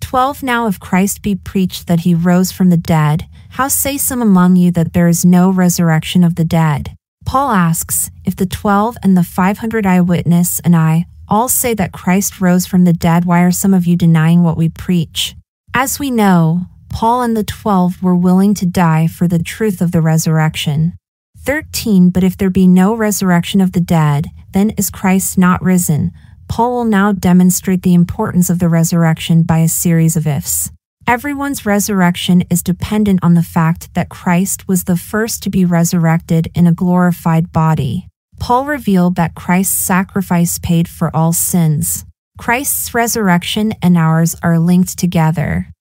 A: 12 Now if Christ be preached that he rose from the dead, how say some among you that there is no resurrection of the dead? Paul asks if the 12 and the 500 eyewitness and I all say that Christ rose from the dead, why are some of you denying what we preach? As we know, Paul and the 12 were willing to die for the truth of the resurrection. 13. But if there be no resurrection of the dead, then is Christ not risen? Paul will now demonstrate the importance of the resurrection by a series of ifs. Everyone's resurrection is dependent on the fact that Christ was the first to be resurrected in a glorified body. Paul revealed that Christ's sacrifice paid for all sins. Christ's resurrection and ours are linked together.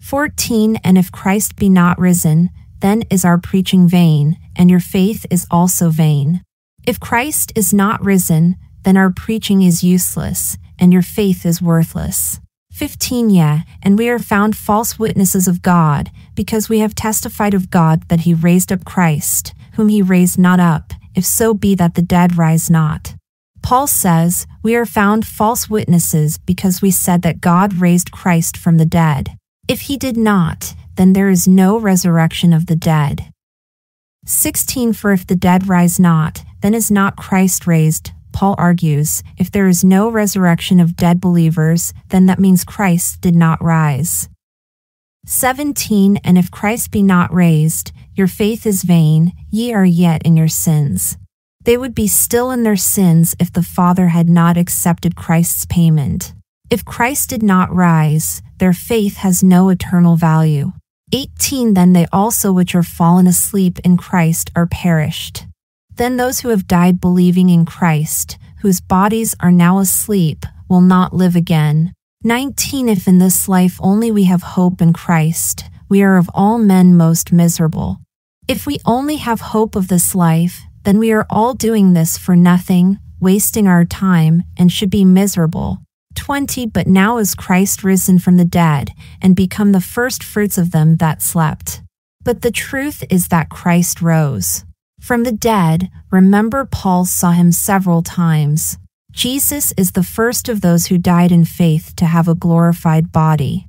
A: 14 And if Christ be not risen, then is our preaching vain, and your faith is also vain. If Christ is not risen, then our preaching is useless, and your faith is worthless. 15 Yeah, and we are found false witnesses of God, because we have testified of God that he raised up Christ, whom he raised not up, if so be that the dead rise not. Paul says, We are found false witnesses because we said that God raised Christ from the dead. If he did not, then there is no resurrection of the dead. 16 For if the dead rise not, then is not Christ raised. Paul argues if there is no resurrection of dead believers, then that means Christ did not rise. 17 And if Christ be not raised, your faith is vain, ye are yet in your sins. They would be still in their sins if the Father had not accepted Christ's payment. If Christ did not rise, their faith has no eternal value. 18 Then they also which are fallen asleep in Christ are perished. Then those who have died believing in Christ, whose bodies are now asleep, will not live again. 19 If in this life only we have hope in Christ, we are of all men most miserable. If we only have hope of this life, then we are all doing this for nothing, wasting our time, and should be miserable. 20 But now is Christ risen from the dead, and become the firstfruits of them that slept. But the truth is that Christ rose from the dead, remember Paul saw him several times. Jesus is the first of those who died in faith to have a glorified body.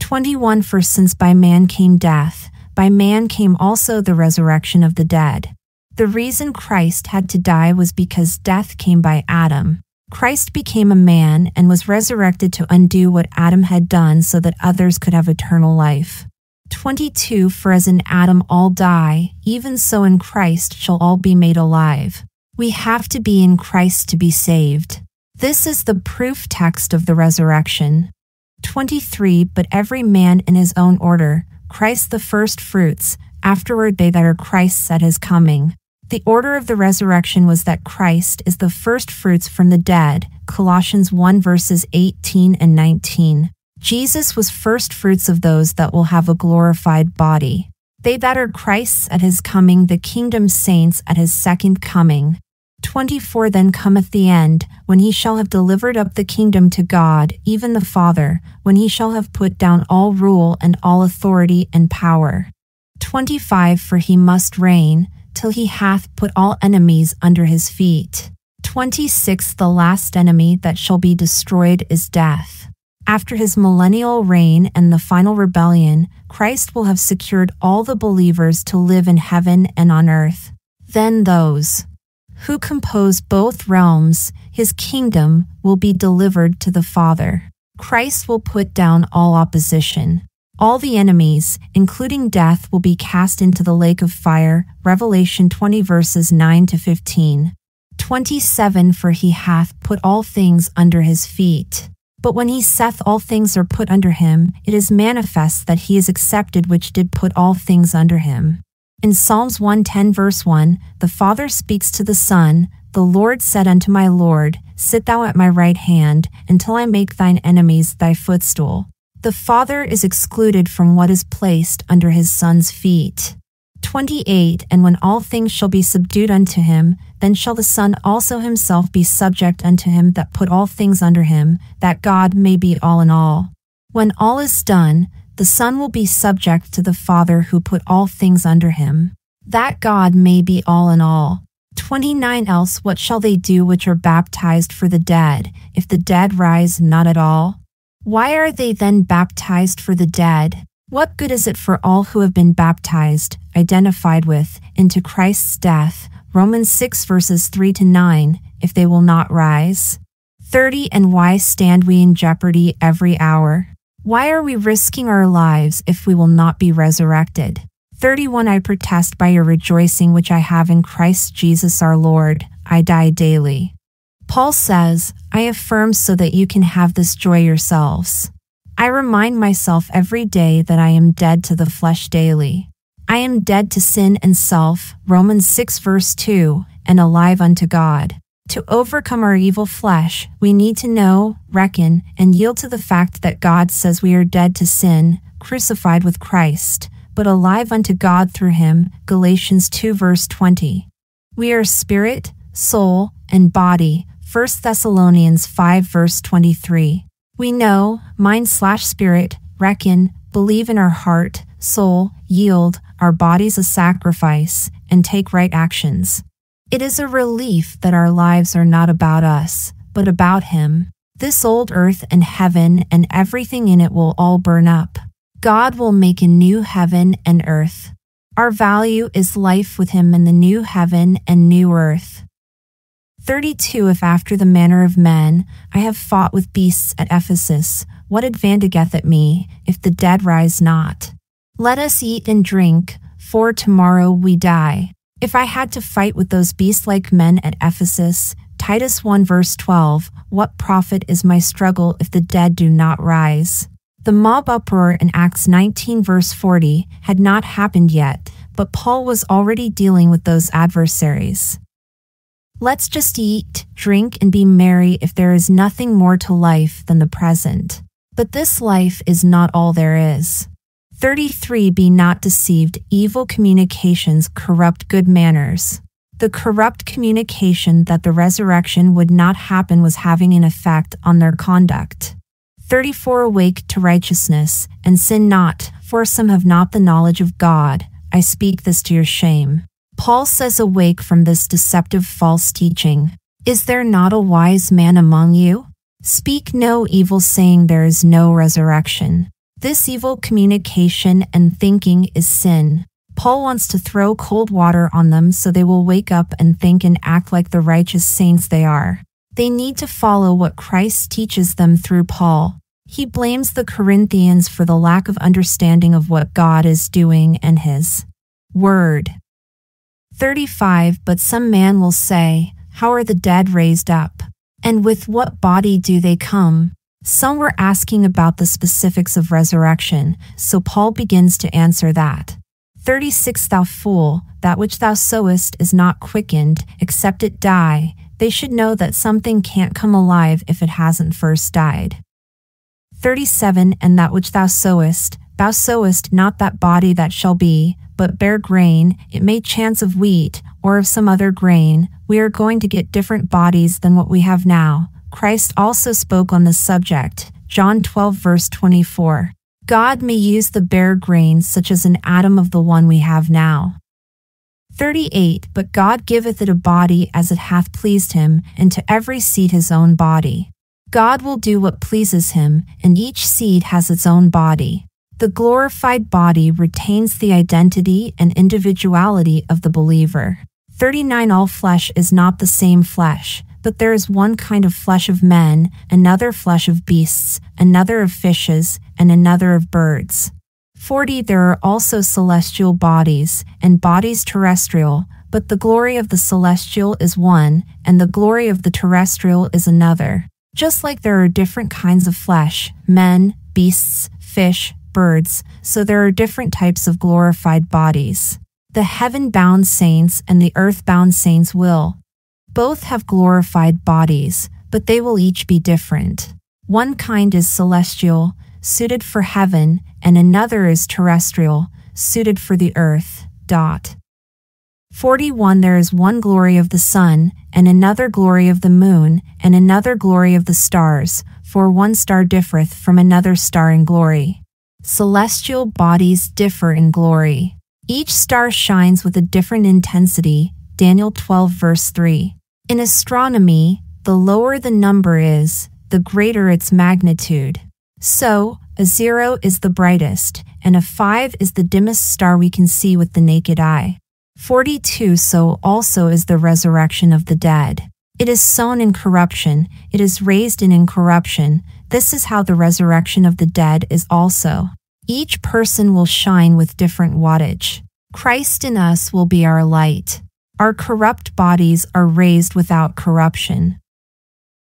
A: 21 For since by man came death, by man came also the resurrection of the dead. The reason Christ had to die was because death came by Adam. Christ became a man and was resurrected to undo what Adam had done so that others could have eternal life. 22 For as in Adam all die, even so in Christ shall all be made alive. We have to be in Christ to be saved. This is the proof text of the resurrection. 23 But every man in his own order, Christ the first fruits, afterward they that are Christ's at his coming. The order of the resurrection was that Christ is the first fruits from the dead, Colossians 1 verses 18 and 19. Jesus was first fruits of those that will have a glorified body. They that are Christ's at his coming, the kingdom saints at his second coming. 24 Then cometh the end, when he shall have delivered up the kingdom to God, even the Father, when he shall have put down all rule and all authority and power. 25 For he must reign, till he hath put all enemies under his feet. 26 The last enemy that shall be destroyed is death. After his millennial reign and the final rebellion, Christ will have secured all the believers to live in heaven and on earth. Then those who compose both realms, his kingdom, will be delivered to the Father. Christ will put down all opposition. All the enemies, including death, will be cast into the lake of fire. Revelation 20 verses 9 to 15. 27 For he hath put all things under his feet but when he saith all things are put under him, it is manifest that he is accepted which did put all things under him. In Psalms 110, verse 1, the Father speaks to the Son, The Lord said unto my Lord, Sit thou at my right hand, until I make thine enemies thy footstool. The Father is excluded from what is placed under his Son's feet. 28 And when all things shall be subdued unto him, then shall the Son also himself be subject unto him that put all things under him, that God may be all in all. When all is done, the Son will be subject to the Father who put all things under him, that God may be all in all. 29 Else what shall they do which are baptized for the dead, if the dead rise not at all? Why are they then baptized for the dead? What good is it for all who have been baptized, identified with, into Christ's death, Romans 6 verses 3 to 9, if they will not rise. 30 And why stand we in jeopardy every hour? Why are we risking our lives if we will not be resurrected? 31 I protest by your rejoicing which I have in Christ Jesus our Lord, I die daily. Paul says, I affirm so that you can have this joy yourselves. I remind myself every day that I am dead to the flesh daily. I am dead to sin and self, Romans 6 verse 2, and alive unto God. To overcome our evil flesh, we need to know, reckon, and yield to the fact that God says we are dead to sin, crucified with Christ, but alive unto God through him, Galatians 2 verse 20. We are spirit, soul, and body, 1 Thessalonians 5 verse 23. We know, mind slash spirit, reckon, believe in our heart, soul, yield our bodies a sacrifice, and take right actions. It is a relief that our lives are not about us, but about Him. This old earth and heaven and everything in it will all burn up. God will make a new heaven and earth. Our value is life with Him in the new heaven and new earth. 32 If after the manner of men I have fought with beasts at Ephesus, what advantageth it me, if the dead rise not? Let us eat and drink, for tomorrow we die. If I had to fight with those beast like men at Ephesus, Titus 1 verse 12, what profit is my struggle if the dead do not rise? The mob uproar in Acts 19 verse 40 had not happened yet, but Paul was already dealing with those adversaries. Let's just eat, drink, and be merry if there is nothing more to life than the present. But this life is not all there is. 33 Be not deceived, evil communications corrupt good manners. The corrupt communication that the resurrection would not happen was having an effect on their conduct. 34 Awake to righteousness, and sin not, for some have not the knowledge of God. I speak this to your shame. Paul says, Awake from this deceptive false teaching. Is there not a wise man among you? Speak no evil, saying there is no resurrection. This evil communication and thinking is sin. Paul wants to throw cold water on them so they will wake up and think and act like the righteous saints they are. They need to follow what Christ teaches them through Paul. He blames the Corinthians for the lack of understanding of what God is doing and his word. 35 But some man will say, How are the dead raised up? And with what body do they come? Some were asking about the specifics of resurrection, so Paul begins to answer that. 36 Thou fool, that which thou sowest is not quickened, except it die. They should know that something can't come alive if it hasn't first died. 37 And that which thou sowest, thou sowest not that body that shall be, but bare grain, it may chance of wheat, or of some other grain, we are going to get different bodies than what we have now, Christ also spoke on this subject, John 12, verse 24. God may use the bare grain, such as an atom of the one we have now. 38 But God giveth it a body as it hath pleased him, and to every seed his own body. God will do what pleases him, and each seed has its own body. The glorified body retains the identity and individuality of the believer. 39 All flesh is not the same flesh, but there is one kind of flesh of men, another flesh of beasts, another of fishes, and another of birds. 40 There are also celestial bodies, and bodies terrestrial, but the glory of the celestial is one, and the glory of the terrestrial is another. Just like there are different kinds of flesh men, beasts, fish, birds so there are different types of glorified bodies. The heaven bound saints and the earth bound saints will, both have glorified bodies, but they will each be different. One kind is celestial, suited for heaven, and another is terrestrial, suited for the earth. Dot. 41 There is one glory of the sun, and another glory of the moon, and another glory of the stars, for one star differeth from another star in glory. Celestial bodies differ in glory. Each star shines with a different intensity. Daniel 12, verse 3. In astronomy, the lower the number is, the greater its magnitude. So, a zero is the brightest, and a five is the dimmest star we can see with the naked eye. 42 so also is the resurrection of the dead. It is sown in corruption, it is raised in incorruption. This is how the resurrection of the dead is also. Each person will shine with different wattage. Christ in us will be our light. Our corrupt bodies are raised without corruption.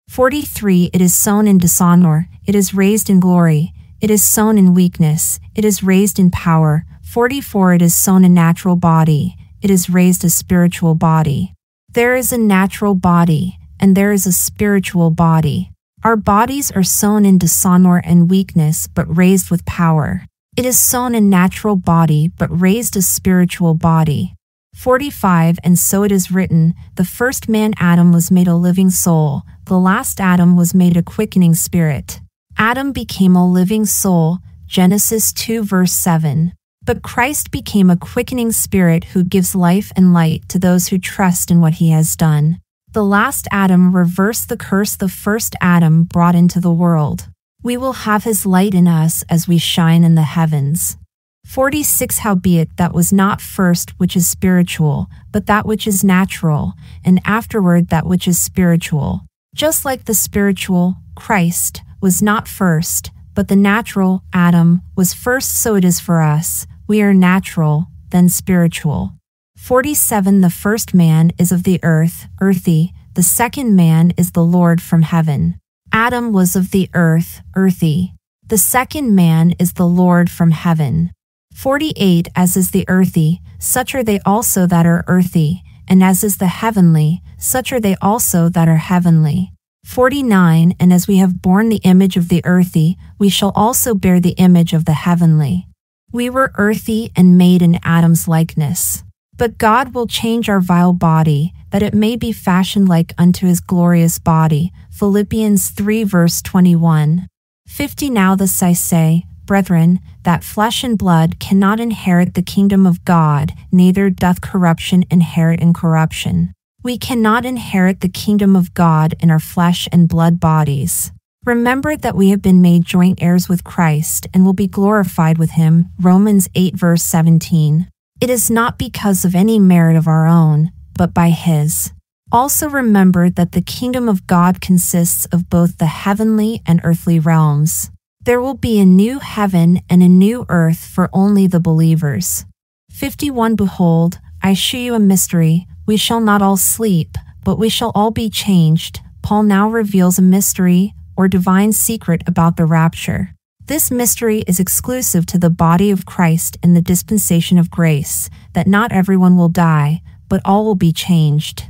A: 43 It is sown in dishonor, it is raised in glory, it is sown in weakness, it is raised in power. 44 It is sown a natural body, it is raised a spiritual body. There is a natural body, and there is a spiritual body. Our bodies are sown in dishonor and weakness, but raised with power. It is sown a natural body, but raised a spiritual body. 45 And so it is written, the first man Adam was made a living soul, the last Adam was made a quickening spirit. Adam became a living soul, Genesis 2 verse 7. But Christ became a quickening spirit who gives life and light to those who trust in what he has done. The last Adam reversed the curse the first Adam brought into the world. We will have his light in us as we shine in the heavens. 46 Howbeit that was not first which is spiritual, but that which is natural, and afterward that which is spiritual. Just like the spiritual, Christ, was not first, but the natural, Adam, was first, so it is for us. We are natural, then spiritual. 47 The first man is of the earth, earthy, the second man is the Lord from heaven. Adam was of the earth, earthy. The second man is the Lord from heaven. 48 As is the earthy, such are they also that are earthy, and as is the heavenly, such are they also that are heavenly. 49 And as we have borne the image of the earthy, we shall also bear the image of the heavenly. We were earthy and made in Adam's likeness. But God will change our vile body, that it may be fashioned like unto his glorious body. Philippians 3 verse 21. 50 Now this I say, brethren, that flesh and blood cannot inherit the kingdom of God, neither doth corruption inherit incorruption. We cannot inherit the kingdom of God in our flesh and blood bodies. Remember that we have been made joint heirs with Christ and will be glorified with him. Romans 8, verse 17. It is not because of any merit of our own, but by his. Also remember that the kingdom of God consists of both the heavenly and earthly realms. There will be a new heaven and a new earth for only the believers. 51 Behold, I shew you a mystery. We shall not all sleep, but we shall all be changed. Paul now reveals a mystery or divine secret about the rapture. This mystery is exclusive to the body of Christ in the dispensation of grace, that not everyone will die, but all will be changed.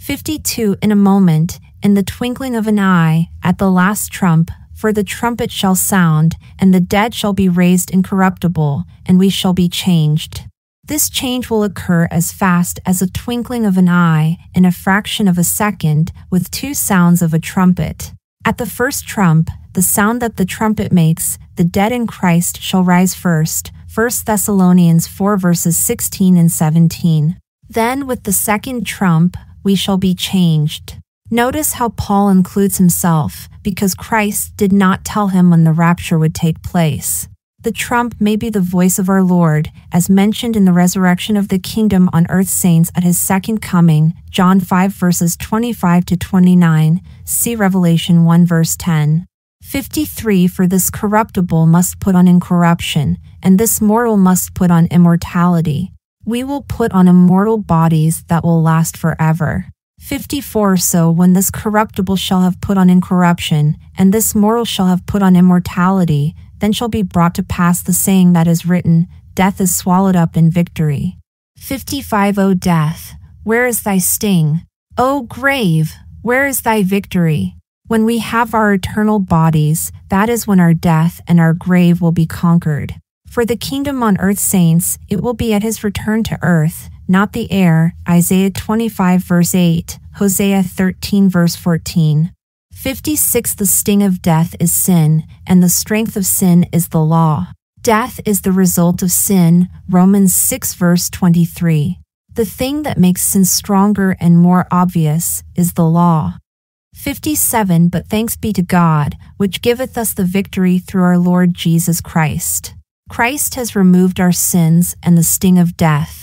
A: 52 In a moment, in the twinkling of an eye, at the last trump, for the trumpet shall sound, and the dead shall be raised incorruptible, and we shall be changed. This change will occur as fast as a twinkling of an eye, in a fraction of a second, with two sounds of a trumpet. At the first trump, the sound that the trumpet makes, the dead in Christ shall rise first. 1 Thessalonians 4 verses 16 and 17. Then with the second trump, we shall be changed. Notice how Paul includes himself, because Christ did not tell him when the rapture would take place. The trump may be the voice of our Lord, as mentioned in the resurrection of the kingdom on earth saints at his second coming, John 5 verses 25 to 29, see Revelation 1 verse 10. 53 For this corruptible must put on incorruption, and this mortal must put on immortality. We will put on immortal bodies that will last forever. 54 so when this corruptible shall have put on incorruption, and this mortal shall have put on immortality, then shall be brought to pass the saying that is written, Death is swallowed up in victory. 55 O death, where is thy sting? O grave, where is thy victory? When we have our eternal bodies, that is when our death and our grave will be conquered. For the kingdom on earth saints, it will be at his return to earth, not the air. Isaiah 25 verse 8, Hosea 13 verse 14. 56 The sting of death is sin, and the strength of sin is the law. Death is the result of sin, Romans 6 verse 23. The thing that makes sin stronger and more obvious is the law. 57 But thanks be to God, which giveth us the victory through our Lord Jesus Christ. Christ has removed our sins and the sting of death.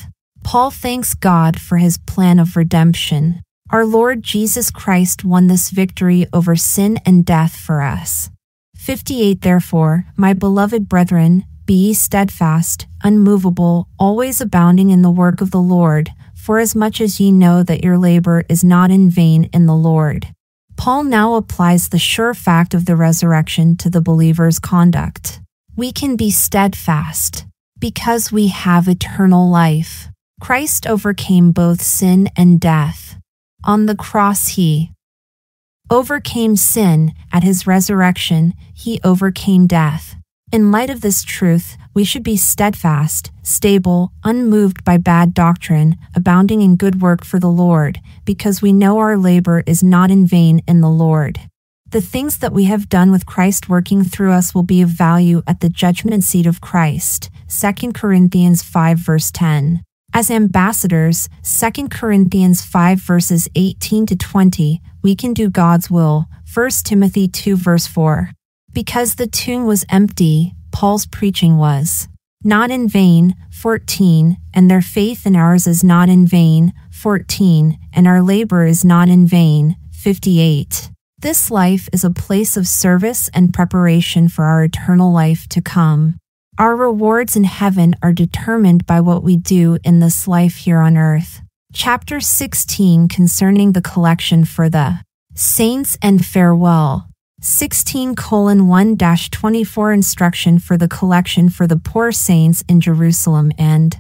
A: Paul thanks God for his plan of redemption. Our Lord Jesus Christ won this victory over sin and death for us. 58 Therefore, my beloved brethren, be ye steadfast, unmovable, always abounding in the work of the Lord, forasmuch as ye know that your labor is not in vain in the Lord. Paul now applies the sure fact of the resurrection to the believer's conduct. We can be steadfast because we have eternal life. Christ overcame both sin and death. On the cross, he overcame sin at his resurrection, he overcame death. In light of this truth, we should be steadfast, stable, unmoved by bad doctrine, abounding in good work for the Lord, because we know our labor is not in vain in the Lord. The things that we have done with Christ working through us will be of value at the judgment seat of Christ. 2 Corinthians 5 verse 10. As ambassadors, 2 Corinthians 5 verses 18 to 20, we can do God's will, 1 Timothy 2 verse 4. Because the tomb was empty, Paul's preaching was. Not in vain, 14, and their faith in ours is not in vain, 14, and our labor is not in vain, 58. This life is a place of service and preparation for our eternal life to come. Our rewards in heaven are determined by what we do in this life here on earth. Chapter 16 concerning the collection for the saints and farewell. 16 colon 1 24 instruction for the collection for the poor saints in Jerusalem and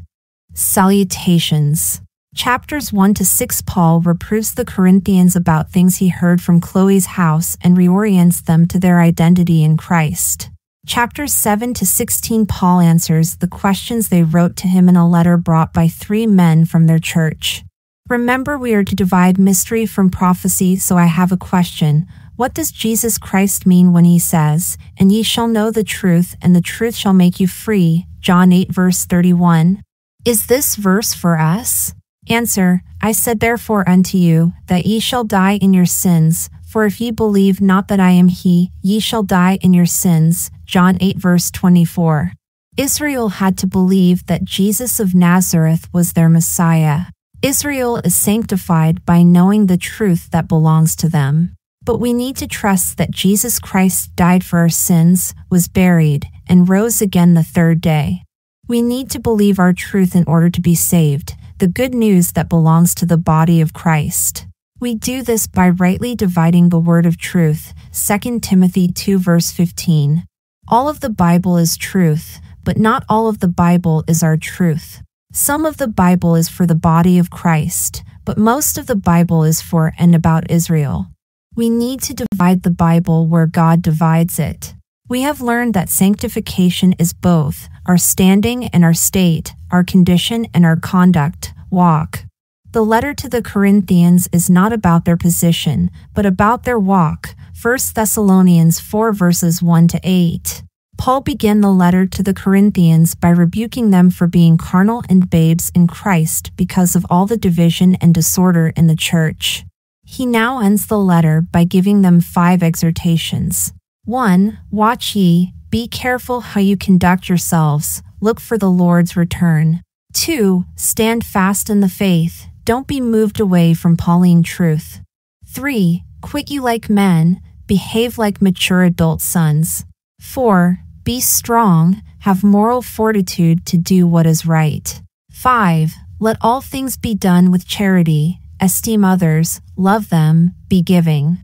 A: salutations. Chapters 1 to 6 Paul reproves the Corinthians about things he heard from Chloe's house and reorients them to their identity in Christ. Chapters 7 to 16, Paul answers the questions they wrote to him in a letter brought by three men from their church. Remember, we are to divide mystery from prophecy, so I have a question. What does Jesus Christ mean when he says, And ye shall know the truth, and the truth shall make you free? John 8, verse 31. Is this verse for us? Answer I said therefore unto you, that ye shall die in your sins, for if ye believe not that I am he, ye shall die in your sins. John 8 verse 24. Israel had to believe that Jesus of Nazareth was their Messiah. Israel is sanctified by knowing the truth that belongs to them. But we need to trust that Jesus Christ died for our sins, was buried, and rose again the third day. We need to believe our truth in order to be saved, the good news that belongs to the body of Christ. We do this by rightly dividing the word of truth, 2 Timothy 2 verse 15. All of the Bible is truth, but not all of the Bible is our truth. Some of the Bible is for the body of Christ, but most of the Bible is for and about Israel. We need to divide the Bible where God divides it. We have learned that sanctification is both our standing and our state, our condition and our conduct, walk. The letter to the Corinthians is not about their position, but about their walk. 1 Thessalonians 4 verses 1 to 8. Paul began the letter to the Corinthians by rebuking them for being carnal and babes in Christ because of all the division and disorder in the church. He now ends the letter by giving them five exhortations. 1. Watch ye, be careful how you conduct yourselves, look for the Lord's return. 2. Stand fast in the faith, don't be moved away from Pauline truth. 3. Quit you like men, behave like mature adult sons. 4. Be strong, have moral fortitude to do what is right. 5. Let all things be done with charity, esteem others, love them, be giving.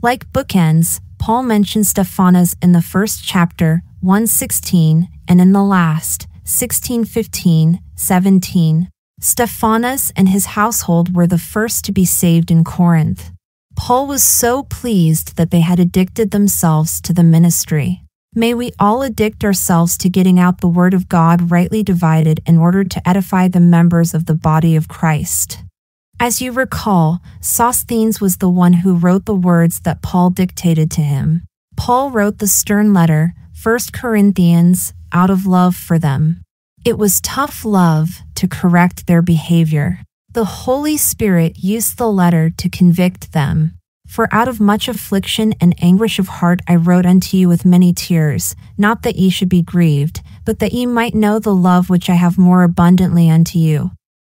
A: Like bookends, Paul mentions Stephanas in the first chapter, 116, and in the last, 1615, 17. Stephanas and his household were the first to be saved in Corinth. Paul was so pleased that they had addicted themselves to the ministry. May we all addict ourselves to getting out the Word of God rightly divided in order to edify the members of the body of Christ. As you recall, Sosthenes was the one who wrote the words that Paul dictated to him. Paul wrote the stern letter, 1 Corinthians, out of love for them. It was tough love to correct their behavior. The Holy Spirit used the letter to convict them. For out of much affliction and anguish of heart I wrote unto you with many tears, not that ye should be grieved, but that ye might know the love which I have more abundantly unto you.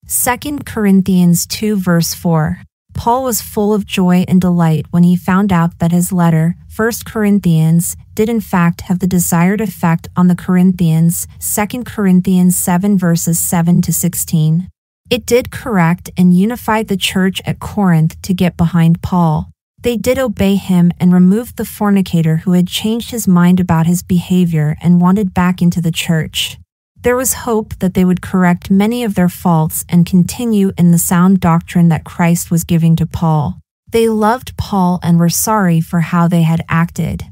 A: 2 Corinthians 2, verse 4. Paul was full of joy and delight when he found out that his letter, 1 Corinthians did in fact have the desired effect on the Corinthians, 2 Corinthians 7 verses 7 to 16. It did correct and unify the church at Corinth to get behind Paul. They did obey him and removed the fornicator who had changed his mind about his behavior and wanted back into the church. There was hope that they would correct many of their faults and continue in the sound doctrine that Christ was giving to Paul. They loved Paul and were sorry for how they had acted.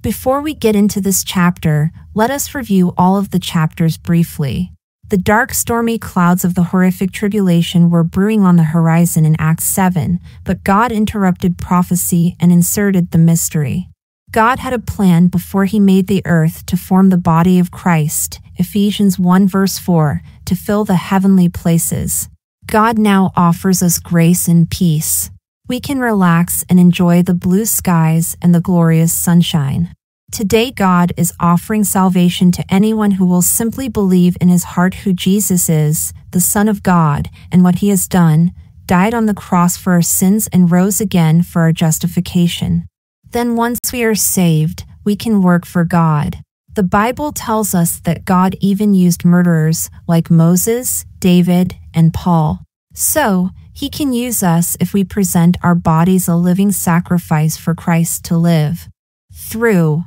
A: Before we get into this chapter, let us review all of the chapters briefly. The dark, stormy clouds of the horrific tribulation were brewing on the horizon in Acts 7, but God interrupted prophecy and inserted the mystery. God had a plan before he made the earth to form the body of Christ, Ephesians 1 verse 4, to fill the heavenly places. God now offers us grace and peace we can relax and enjoy the blue skies and the glorious sunshine. Today, God is offering salvation to anyone who will simply believe in his heart who Jesus is, the Son of God, and what he has done, died on the cross for our sins, and rose again for our justification. Then, once we are saved, we can work for God. The Bible tells us that God even used murderers like Moses, David, and Paul. So, he can use us if we present our bodies a living sacrifice for Christ to live through.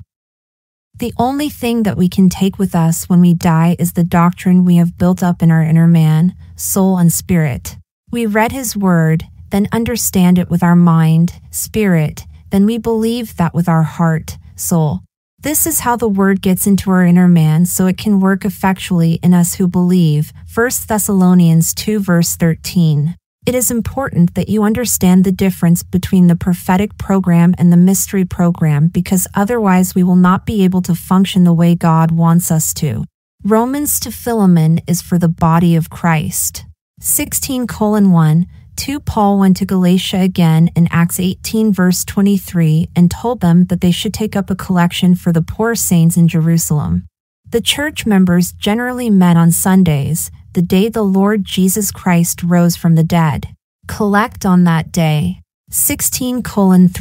A: The only thing that we can take with us when we die is the doctrine we have built up in our inner man, soul, and spirit. We read his word, then understand it with our mind, spirit, then we believe that with our heart, soul. This is how the word gets into our inner man so it can work effectually in us who believe. 1 Thessalonians 2 verse 13. It is important that you understand the difference between the prophetic program and the mystery program because otherwise we will not be able to function the way God wants us to. Romans to Philemon is for the body of Christ. 16 colon 1 2 Paul went to Galatia again in Acts 18, verse 23, and told them that they should take up a collection for the poor saints in Jerusalem. The church members generally met on Sundays, the day the Lord Jesus Christ rose from the dead. Collect on that day. 16 3 9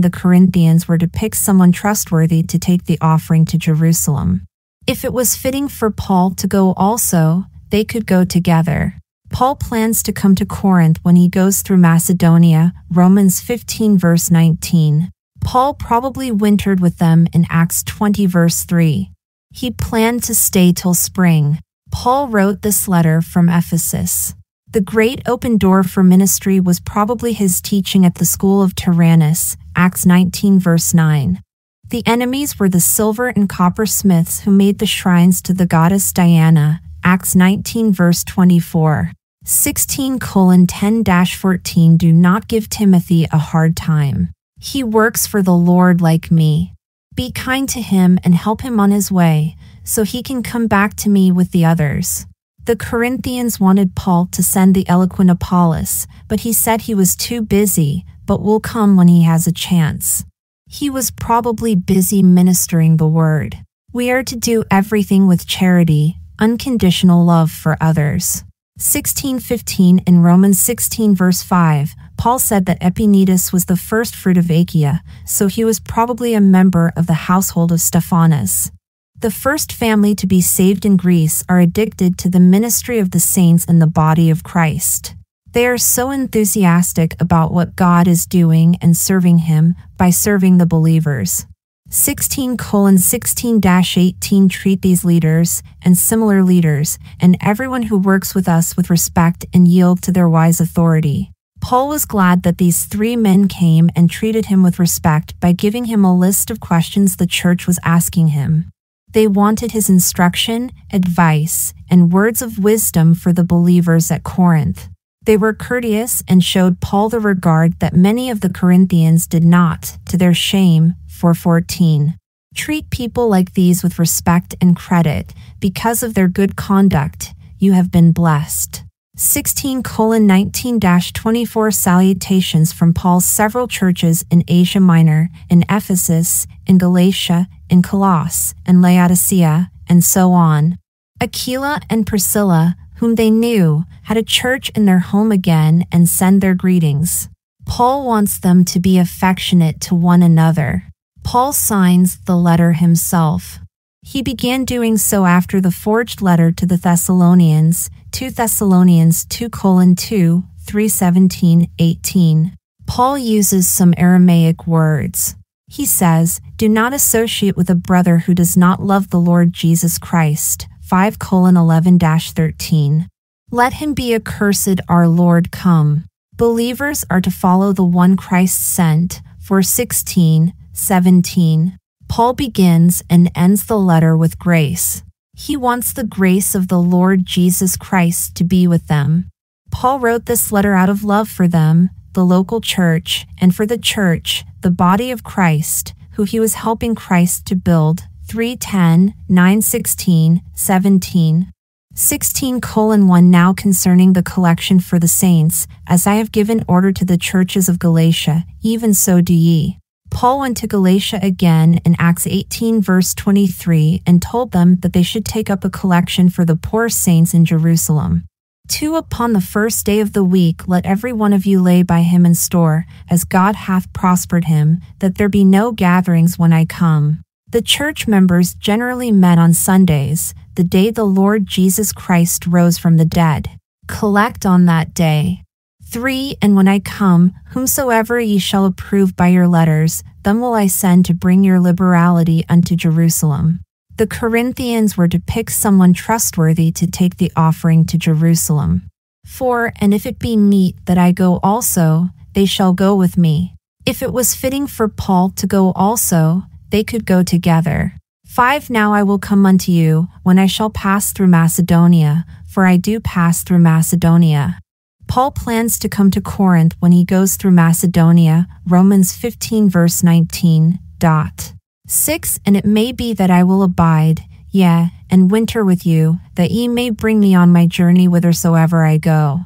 A: The Corinthians were to pick someone trustworthy to take the offering to Jerusalem. If it was fitting for Paul to go also, they could go together. Paul plans to come to Corinth when he goes through Macedonia, Romans 15 verse 19. Paul probably wintered with them in Acts 20 verse 3. He planned to stay till spring. Paul wrote this letter from Ephesus. The great open door for ministry was probably his teaching at the school of Tyrannus, Acts 19, verse 9. The enemies were the silver and copper smiths who made the shrines to the goddess Diana, Acts 19, verse 24. 16 10 14 Do not give Timothy a hard time. He works for the Lord like me. Be kind to him and help him on his way, so he can come back to me with the others. The Corinthians wanted Paul to send the eloquent Apollos, but he said he was too busy, but will come when he has a chance. He was probably busy ministering the word. We are to do everything with charity, unconditional love for others. 1615 in Romans 16 verse 5, Paul said that Epaenetus was the first fruit of Achaia, so he was probably a member of the household of Stephanas. The first family to be saved in Greece are addicted to the ministry of the saints and the body of Christ. They are so enthusiastic about what God is doing and serving Him by serving the believers. 16 colon 16 18 treat these leaders and similar leaders and everyone who works with us with respect and yield to their wise authority. Paul was glad that these three men came and treated him with respect by giving him a list of questions the church was asking him. They wanted his instruction, advice, and words of wisdom for the believers at Corinth. They were courteous and showed Paul the regard that many of the Corinthians did not, to their shame, 414. Treat people like these with respect and credit. Because of their good conduct, you have been blessed. 16 19 24 salutations from Paul's several churches in Asia Minor, in Ephesus, in Galatia, in Colossae and Laodicea, and so on. Aquila and Priscilla, whom they knew, had a church in their home again and send their greetings. Paul wants them to be affectionate to one another. Paul signs the letter himself. He began doing so after the forged letter to the Thessalonians, 2 Thessalonians 2 colon 2, 317, 18. Paul uses some Aramaic words. He says, Do not associate with a brother who does not love the Lord Jesus Christ. 5 11 13. Let him be accursed, our Lord come. Believers are to follow the one Christ sent. 4 16, 17. Paul begins and ends the letter with grace. He wants the grace of the Lord Jesus Christ to be with them. Paul wrote this letter out of love for them the local church, and for the church, the body of Christ, who he was helping Christ to build 310, 916, 17. 16 colon 1 Now concerning the collection for the saints, as I have given order to the churches of Galatia, even so do ye. Paul went to Galatia again in Acts 18, verse 23, and told them that they should take up a collection for the poor saints in Jerusalem. Two upon the first day of the week let every one of you lay by him in store, as God hath prospered him, that there be no gatherings when I come. The church members generally met on Sundays, the day the Lord Jesus Christ rose from the dead. Collect on that day. 3. And when I come, whomsoever ye shall approve by your letters, them will I send to bring your liberality unto Jerusalem the Corinthians were to pick someone trustworthy to take the offering to Jerusalem. For, and if it be meet that I go also, they shall go with me. If it was fitting for Paul to go also, they could go together. Five Now I will come unto you, when I shall pass through Macedonia, for I do pass through Macedonia. Paul plans to come to Corinth when he goes through Macedonia, Romans 15 verse 19. Dot. 6. And it may be that I will abide, yea, and winter with you, that ye may bring me on my journey whithersoever I go.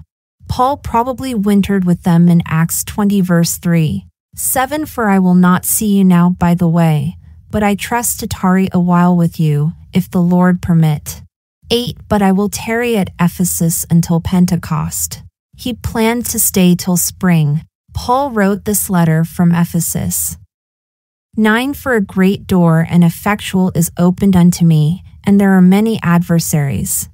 A: Paul probably wintered with them in Acts 20, verse 3. 7. For I will not see you now by the way, but I trust to tarry a while with you, if the Lord permit. 8. But I will tarry at Ephesus until Pentecost. He planned to stay till spring. Paul wrote this letter from Ephesus. Nine, for a great door and effectual is opened unto me, and there are many adversaries.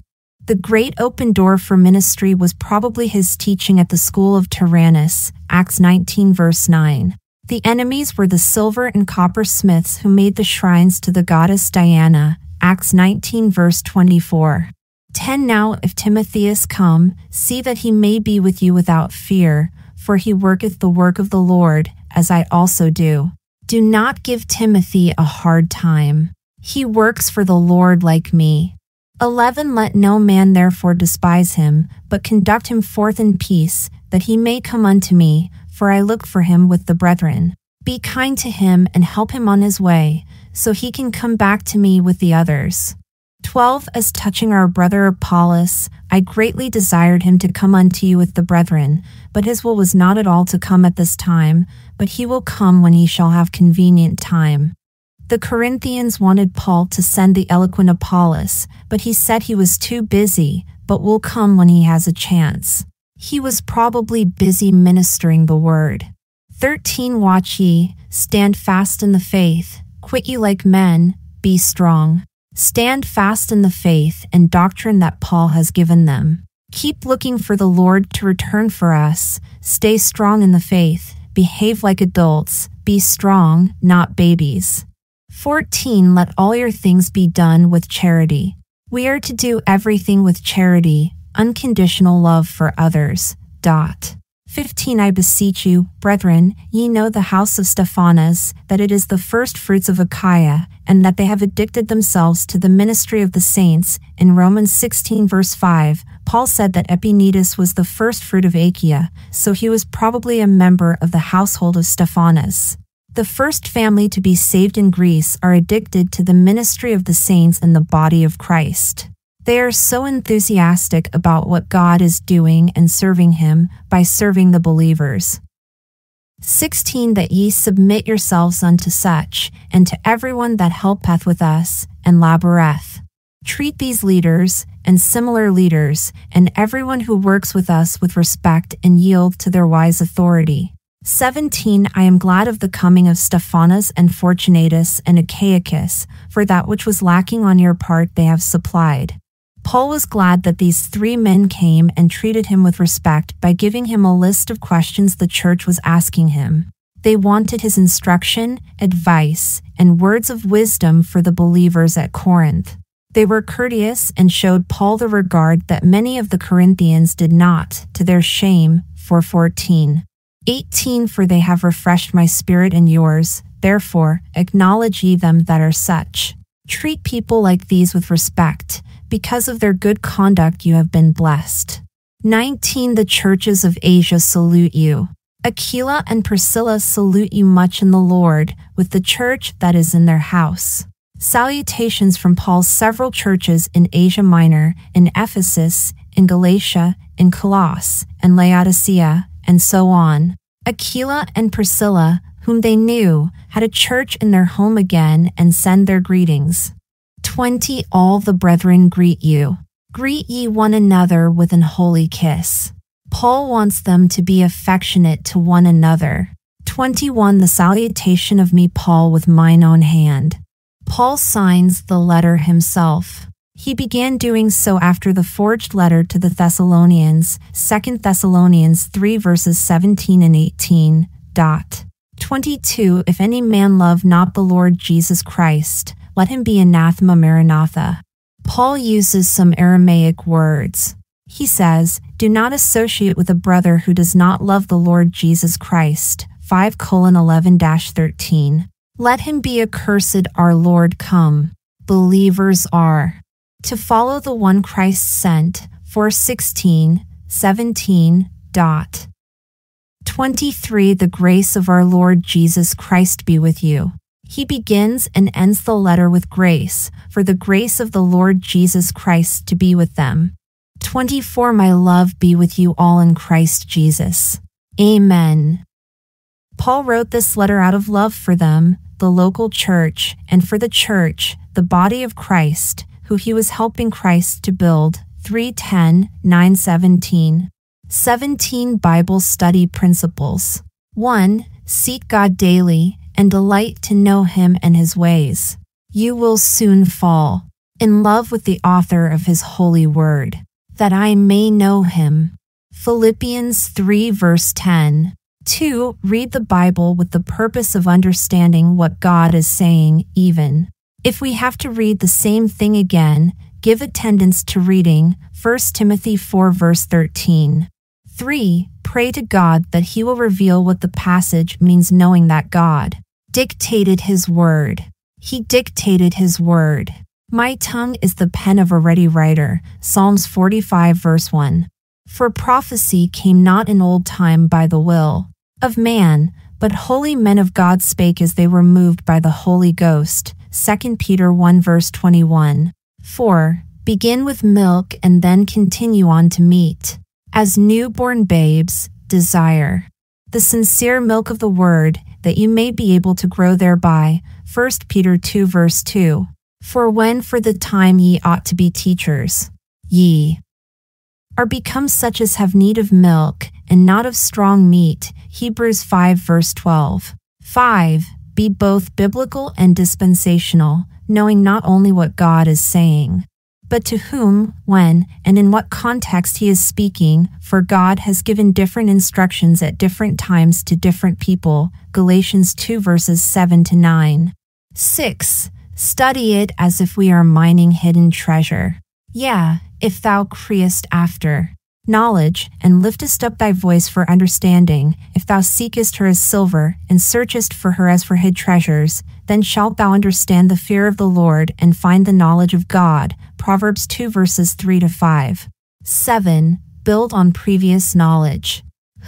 A: The great open door for ministry was probably his teaching at the school of Tyrannus, Acts 19, verse 9. The enemies were the silver and copper smiths who made the shrines to the goddess Diana, Acts 19, verse 24. 10 Now, if Timotheus come, see that he may be with you without fear, for he worketh the work of the Lord, as I also do. Do not give Timothy a hard time. He works for the Lord like me. 11 Let no man therefore despise him, but conduct him forth in peace, that he may come unto me, for I look for him with the brethren. Be kind to him and help him on his way, so he can come back to me with the others. 12 As touching our brother Apollos, I greatly desired him to come unto you with the brethren, but his will was not at all to come at this time, but he will come when he shall have convenient time. The Corinthians wanted Paul to send the eloquent Apollos, but he said he was too busy, but will come when he has a chance. He was probably busy ministering the word. 13 Watch ye, stand fast in the faith, quit ye like men, be strong. Stand fast in the faith and doctrine that Paul has given them. Keep looking for the Lord to return for us, stay strong in the faith, behave like adults, be strong, not babies. 14. Let all your things be done with charity. We are to do everything with charity, unconditional love for others. Dot. 15 I beseech you, brethren, ye know the house of Stephanas, that it is the first fruits of Achaia, and that they have addicted themselves to the ministry of the saints, in Romans 16 verse 5, Paul said that Epaenetus was the first fruit of Achaia, so he was probably a member of the household of Stephanas. The first family to be saved in Greece are addicted to the ministry of the saints and the body of Christ. They are so enthusiastic about what God is doing and serving Him by serving the believers. 16 That ye submit yourselves unto such, and to everyone that helpeth with us, and laboreth. Treat these leaders and similar leaders and everyone who works with us with respect and yield to their wise authority. 17 I am glad of the coming of Stephanas and Fortunatus and Achaicus, for that which was lacking on your part they have supplied. Paul was glad that these three men came and treated him with respect by giving him a list of questions the church was asking him. They wanted his instruction, advice, and words of wisdom for the believers at Corinth. They were courteous and showed Paul the regard that many of the Corinthians did not, to their shame, for fourteen, eighteen, 18 For they have refreshed my spirit and yours, therefore, acknowledge ye them that are such. Treat people like these with respect, because of their good conduct you have been blessed. 19 The churches of Asia salute you. Aquila and Priscilla salute you much in the Lord, with the church that is in their house. Salutations from Paul's several churches in Asia Minor, in Ephesus, in Galatia, in Colossae, and Laodicea, and so on. Aquila and Priscilla, whom they knew, had a church in their home again and send their greetings. 20 All the brethren greet you. Greet ye one another with an holy kiss. Paul wants them to be affectionate to one another. 21 The salutation of me, Paul, with mine own hand. Paul signs the letter himself. He began doing so after the forged letter to the Thessalonians, 2 Thessalonians 3 verses 17 and 18. Dot. 22 If any man love not the Lord Jesus Christ, let him be anathema maranatha. Paul uses some Aramaic words. He says, Do not associate with a brother who does not love the Lord Jesus Christ. 5 colon 11 13. Let him be accursed, our Lord come. Believers are. To follow the one Christ sent, 416, 17. Dot. 23. The grace of our Lord Jesus Christ be with you. He begins and ends the letter with grace, for the grace of the Lord Jesus Christ to be with them. 24. My love be with you all in Christ Jesus. Amen. Paul wrote this letter out of love for them, the local church, and for the church, the body of Christ, who he was helping Christ to build. 310 917. 17 Bible Study Principles. 1. Seek God daily and delight to know Him and His ways. You will soon fall in love with the author of His holy word, that I may know Him. Philippians 3 verse 10. Two, read the Bible with the purpose of understanding what God is saying, even. If we have to read the same thing again, give attendance to reading 1 Timothy 4, verse 13. 3. Pray to God that He will reveal what the passage means, knowing that God dictated His word. He dictated His word. My tongue is the pen of a ready writer. Psalms 45, verse 1. For prophecy came not in old time by the will, of man, but holy men of God spake as they were moved by the Holy Ghost. 2 Peter 1 verse 21. 4. Begin with milk and then continue on to meat. As newborn babes, desire the sincere milk of the word, that you may be able to grow thereby. 1 Peter 2 verse 2. For when for the time ye ought to be teachers, ye are become such as have need of milk, and not of strong meat, Hebrews 5, verse 12. 5. Be both biblical and dispensational, knowing not only what God is saying, but to whom, when, and in what context he is speaking, for God has given different instructions at different times to different people. Galatians 2, verses 7 to 9. 6. Study it as if we are mining hidden treasure. Yeah, if thou creest after knowledge, and liftest up thy voice for understanding, if thou seekest her as silver, and searchest for her as for hid treasures, then shalt thou understand the fear of the Lord and find the knowledge of God. Proverbs 2 verses 3 to 5. 7. Build on previous knowledge.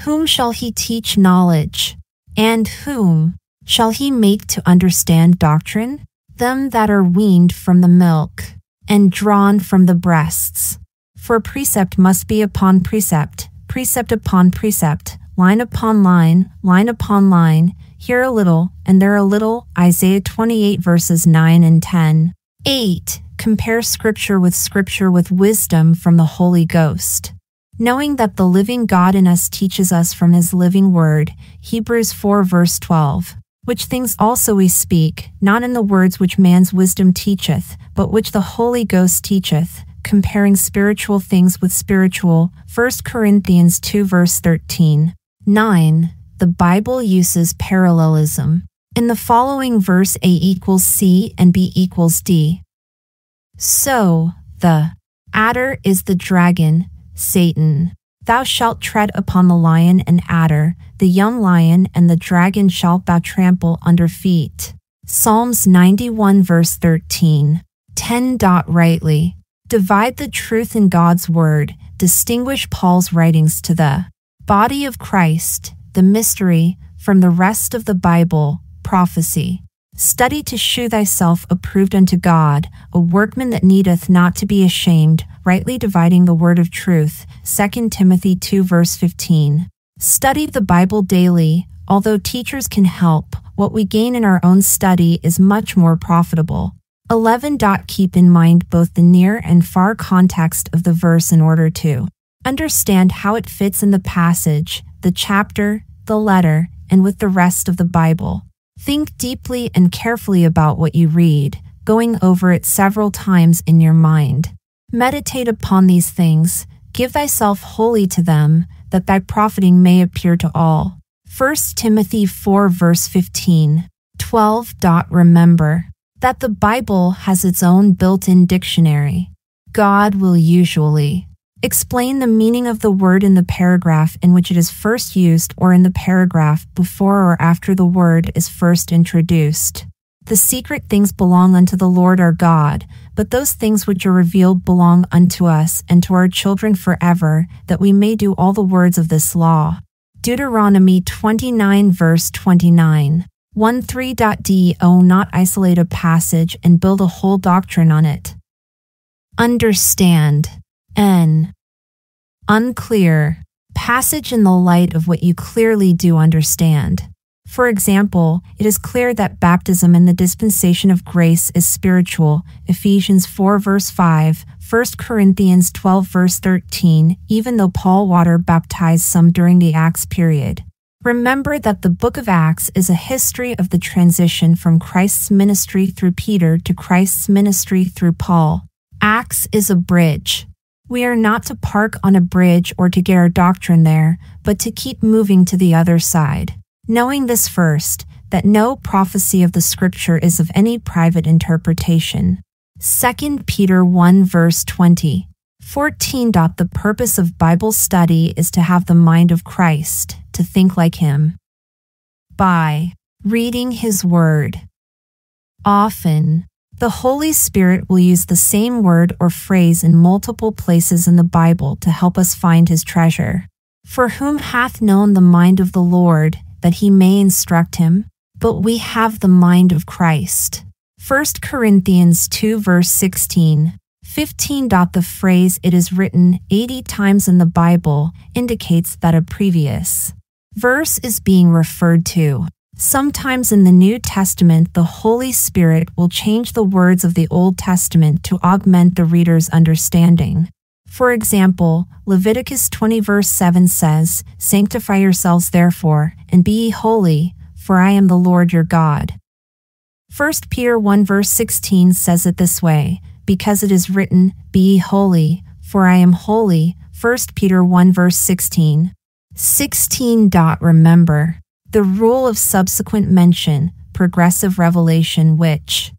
A: Whom shall he teach knowledge? And whom shall he make to understand doctrine? Them that are weaned from the milk and drawn from the breasts. For precept must be upon precept, precept upon precept, line upon line, line upon line, here a little, and there a little. Isaiah 28 verses 9 and 10. 8. Compare Scripture with Scripture with wisdom from the Holy Ghost. Knowing that the living God in us teaches us from his living word, Hebrews 4 verse 12 which things also we speak, not in the words which man's wisdom teacheth, but which the Holy Ghost teacheth, comparing spiritual things with spiritual, 1 Corinthians 2 verse 13. 9. The Bible uses parallelism. In the following verse, A equals C and B equals D. So, the adder is the dragon, Satan. Thou shalt tread upon the lion and adder, the young lion and the dragon shalt thou trample under feet. Psalms 91 verse 13. 10. Rightly, divide the truth in God's Word, distinguish Paul's writings to the body of Christ, the mystery, from the rest of the Bible, prophecy. Study to shew thyself approved unto God, a workman that needeth not to be ashamed, rightly dividing the word of truth. 2 Timothy 2 verse 15. Study the Bible daily, although teachers can help, what we gain in our own study is much more profitable. 11. Dot. Keep in mind both the near and far context of the verse in order to understand how it fits in the passage, the chapter, the letter, and with the rest of the Bible. Think deeply and carefully about what you read, going over it several times in your mind. Meditate upon these things, give thyself wholly to them, that thy profiting may appear to all. 1 Timothy 4 verse 15. 12. Dot. Remember, that the Bible has its own built in dictionary. God will usually explain the meaning of the word in the paragraph in which it is first used or in the paragraph before or after the word is first introduced. The secret things belong unto the Lord our God, but those things which are revealed belong unto us and to our children forever, that we may do all the words of this law. Deuteronomy 29, verse 29. 13.d O not isolate a passage and build a whole doctrine on it. Understand. N. Unclear. Passage in the light of what you clearly do understand. For example, it is clear that baptism in the dispensation of grace is spiritual, Ephesians 4 verse 5, 1 Corinthians 12 verse 13, even though Paul water baptized some during the Acts period. Remember that the book of Acts is a history of the transition from Christ's ministry through Peter to Christ's ministry through Paul. Acts is a bridge. We are not to park on a bridge or to get our doctrine there, but to keep moving to the other side. Knowing this first, that no prophecy of the scripture is of any private interpretation. 2 Peter 1 verse 20. 14. The purpose of Bible study is to have the mind of Christ, to think like Him. By reading His Word. Often, the Holy Spirit will use the same word or phrase in multiple places in the Bible to help us find His treasure. For whom hath known the mind of the Lord, that he may instruct him? But we have the mind of Christ. 1 Corinthians 2, verse 16. 15. The phrase it is written 80 times in the Bible indicates that a previous verse is being referred to. Sometimes in the New Testament, the Holy Spirit will change the words of the Old Testament to augment the reader's understanding. For example, Leviticus 20 verse 7 says, Sanctify yourselves therefore, and be ye holy, for I am the Lord your God. 1 Peter 1 verse 16 says it this way because it is written, Be holy, for I am holy. 1 Peter 1 verse 16. 16. Dot, remember, the rule of subsequent mention, progressive revelation, which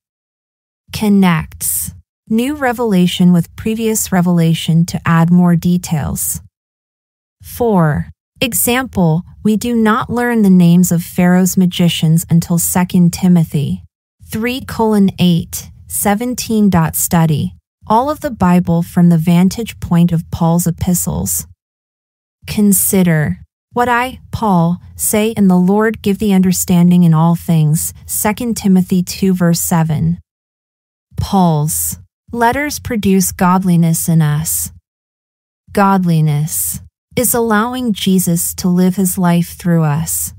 A: connects new revelation with previous revelation to add more details. 4. Example, we do not learn the names of Pharaoh's magicians until 2 Timothy 3 colon 8 Seventeen dot study all of the Bible from the vantage point of Paul's epistles. Consider what I, Paul, say in the Lord, give the understanding in all things. 2 Timothy 2, verse 7. Paul's letters produce godliness in us. Godliness is allowing Jesus to live his life through us.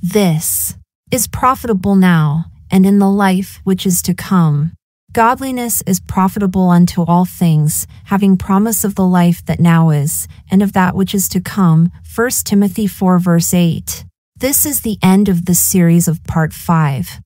A: This is profitable now and in the life which is to come. Godliness is profitable unto all things, having promise of the life that now is, and of that which is to come. 1 Timothy 4 verse 8. This is the end of this series of Part 5.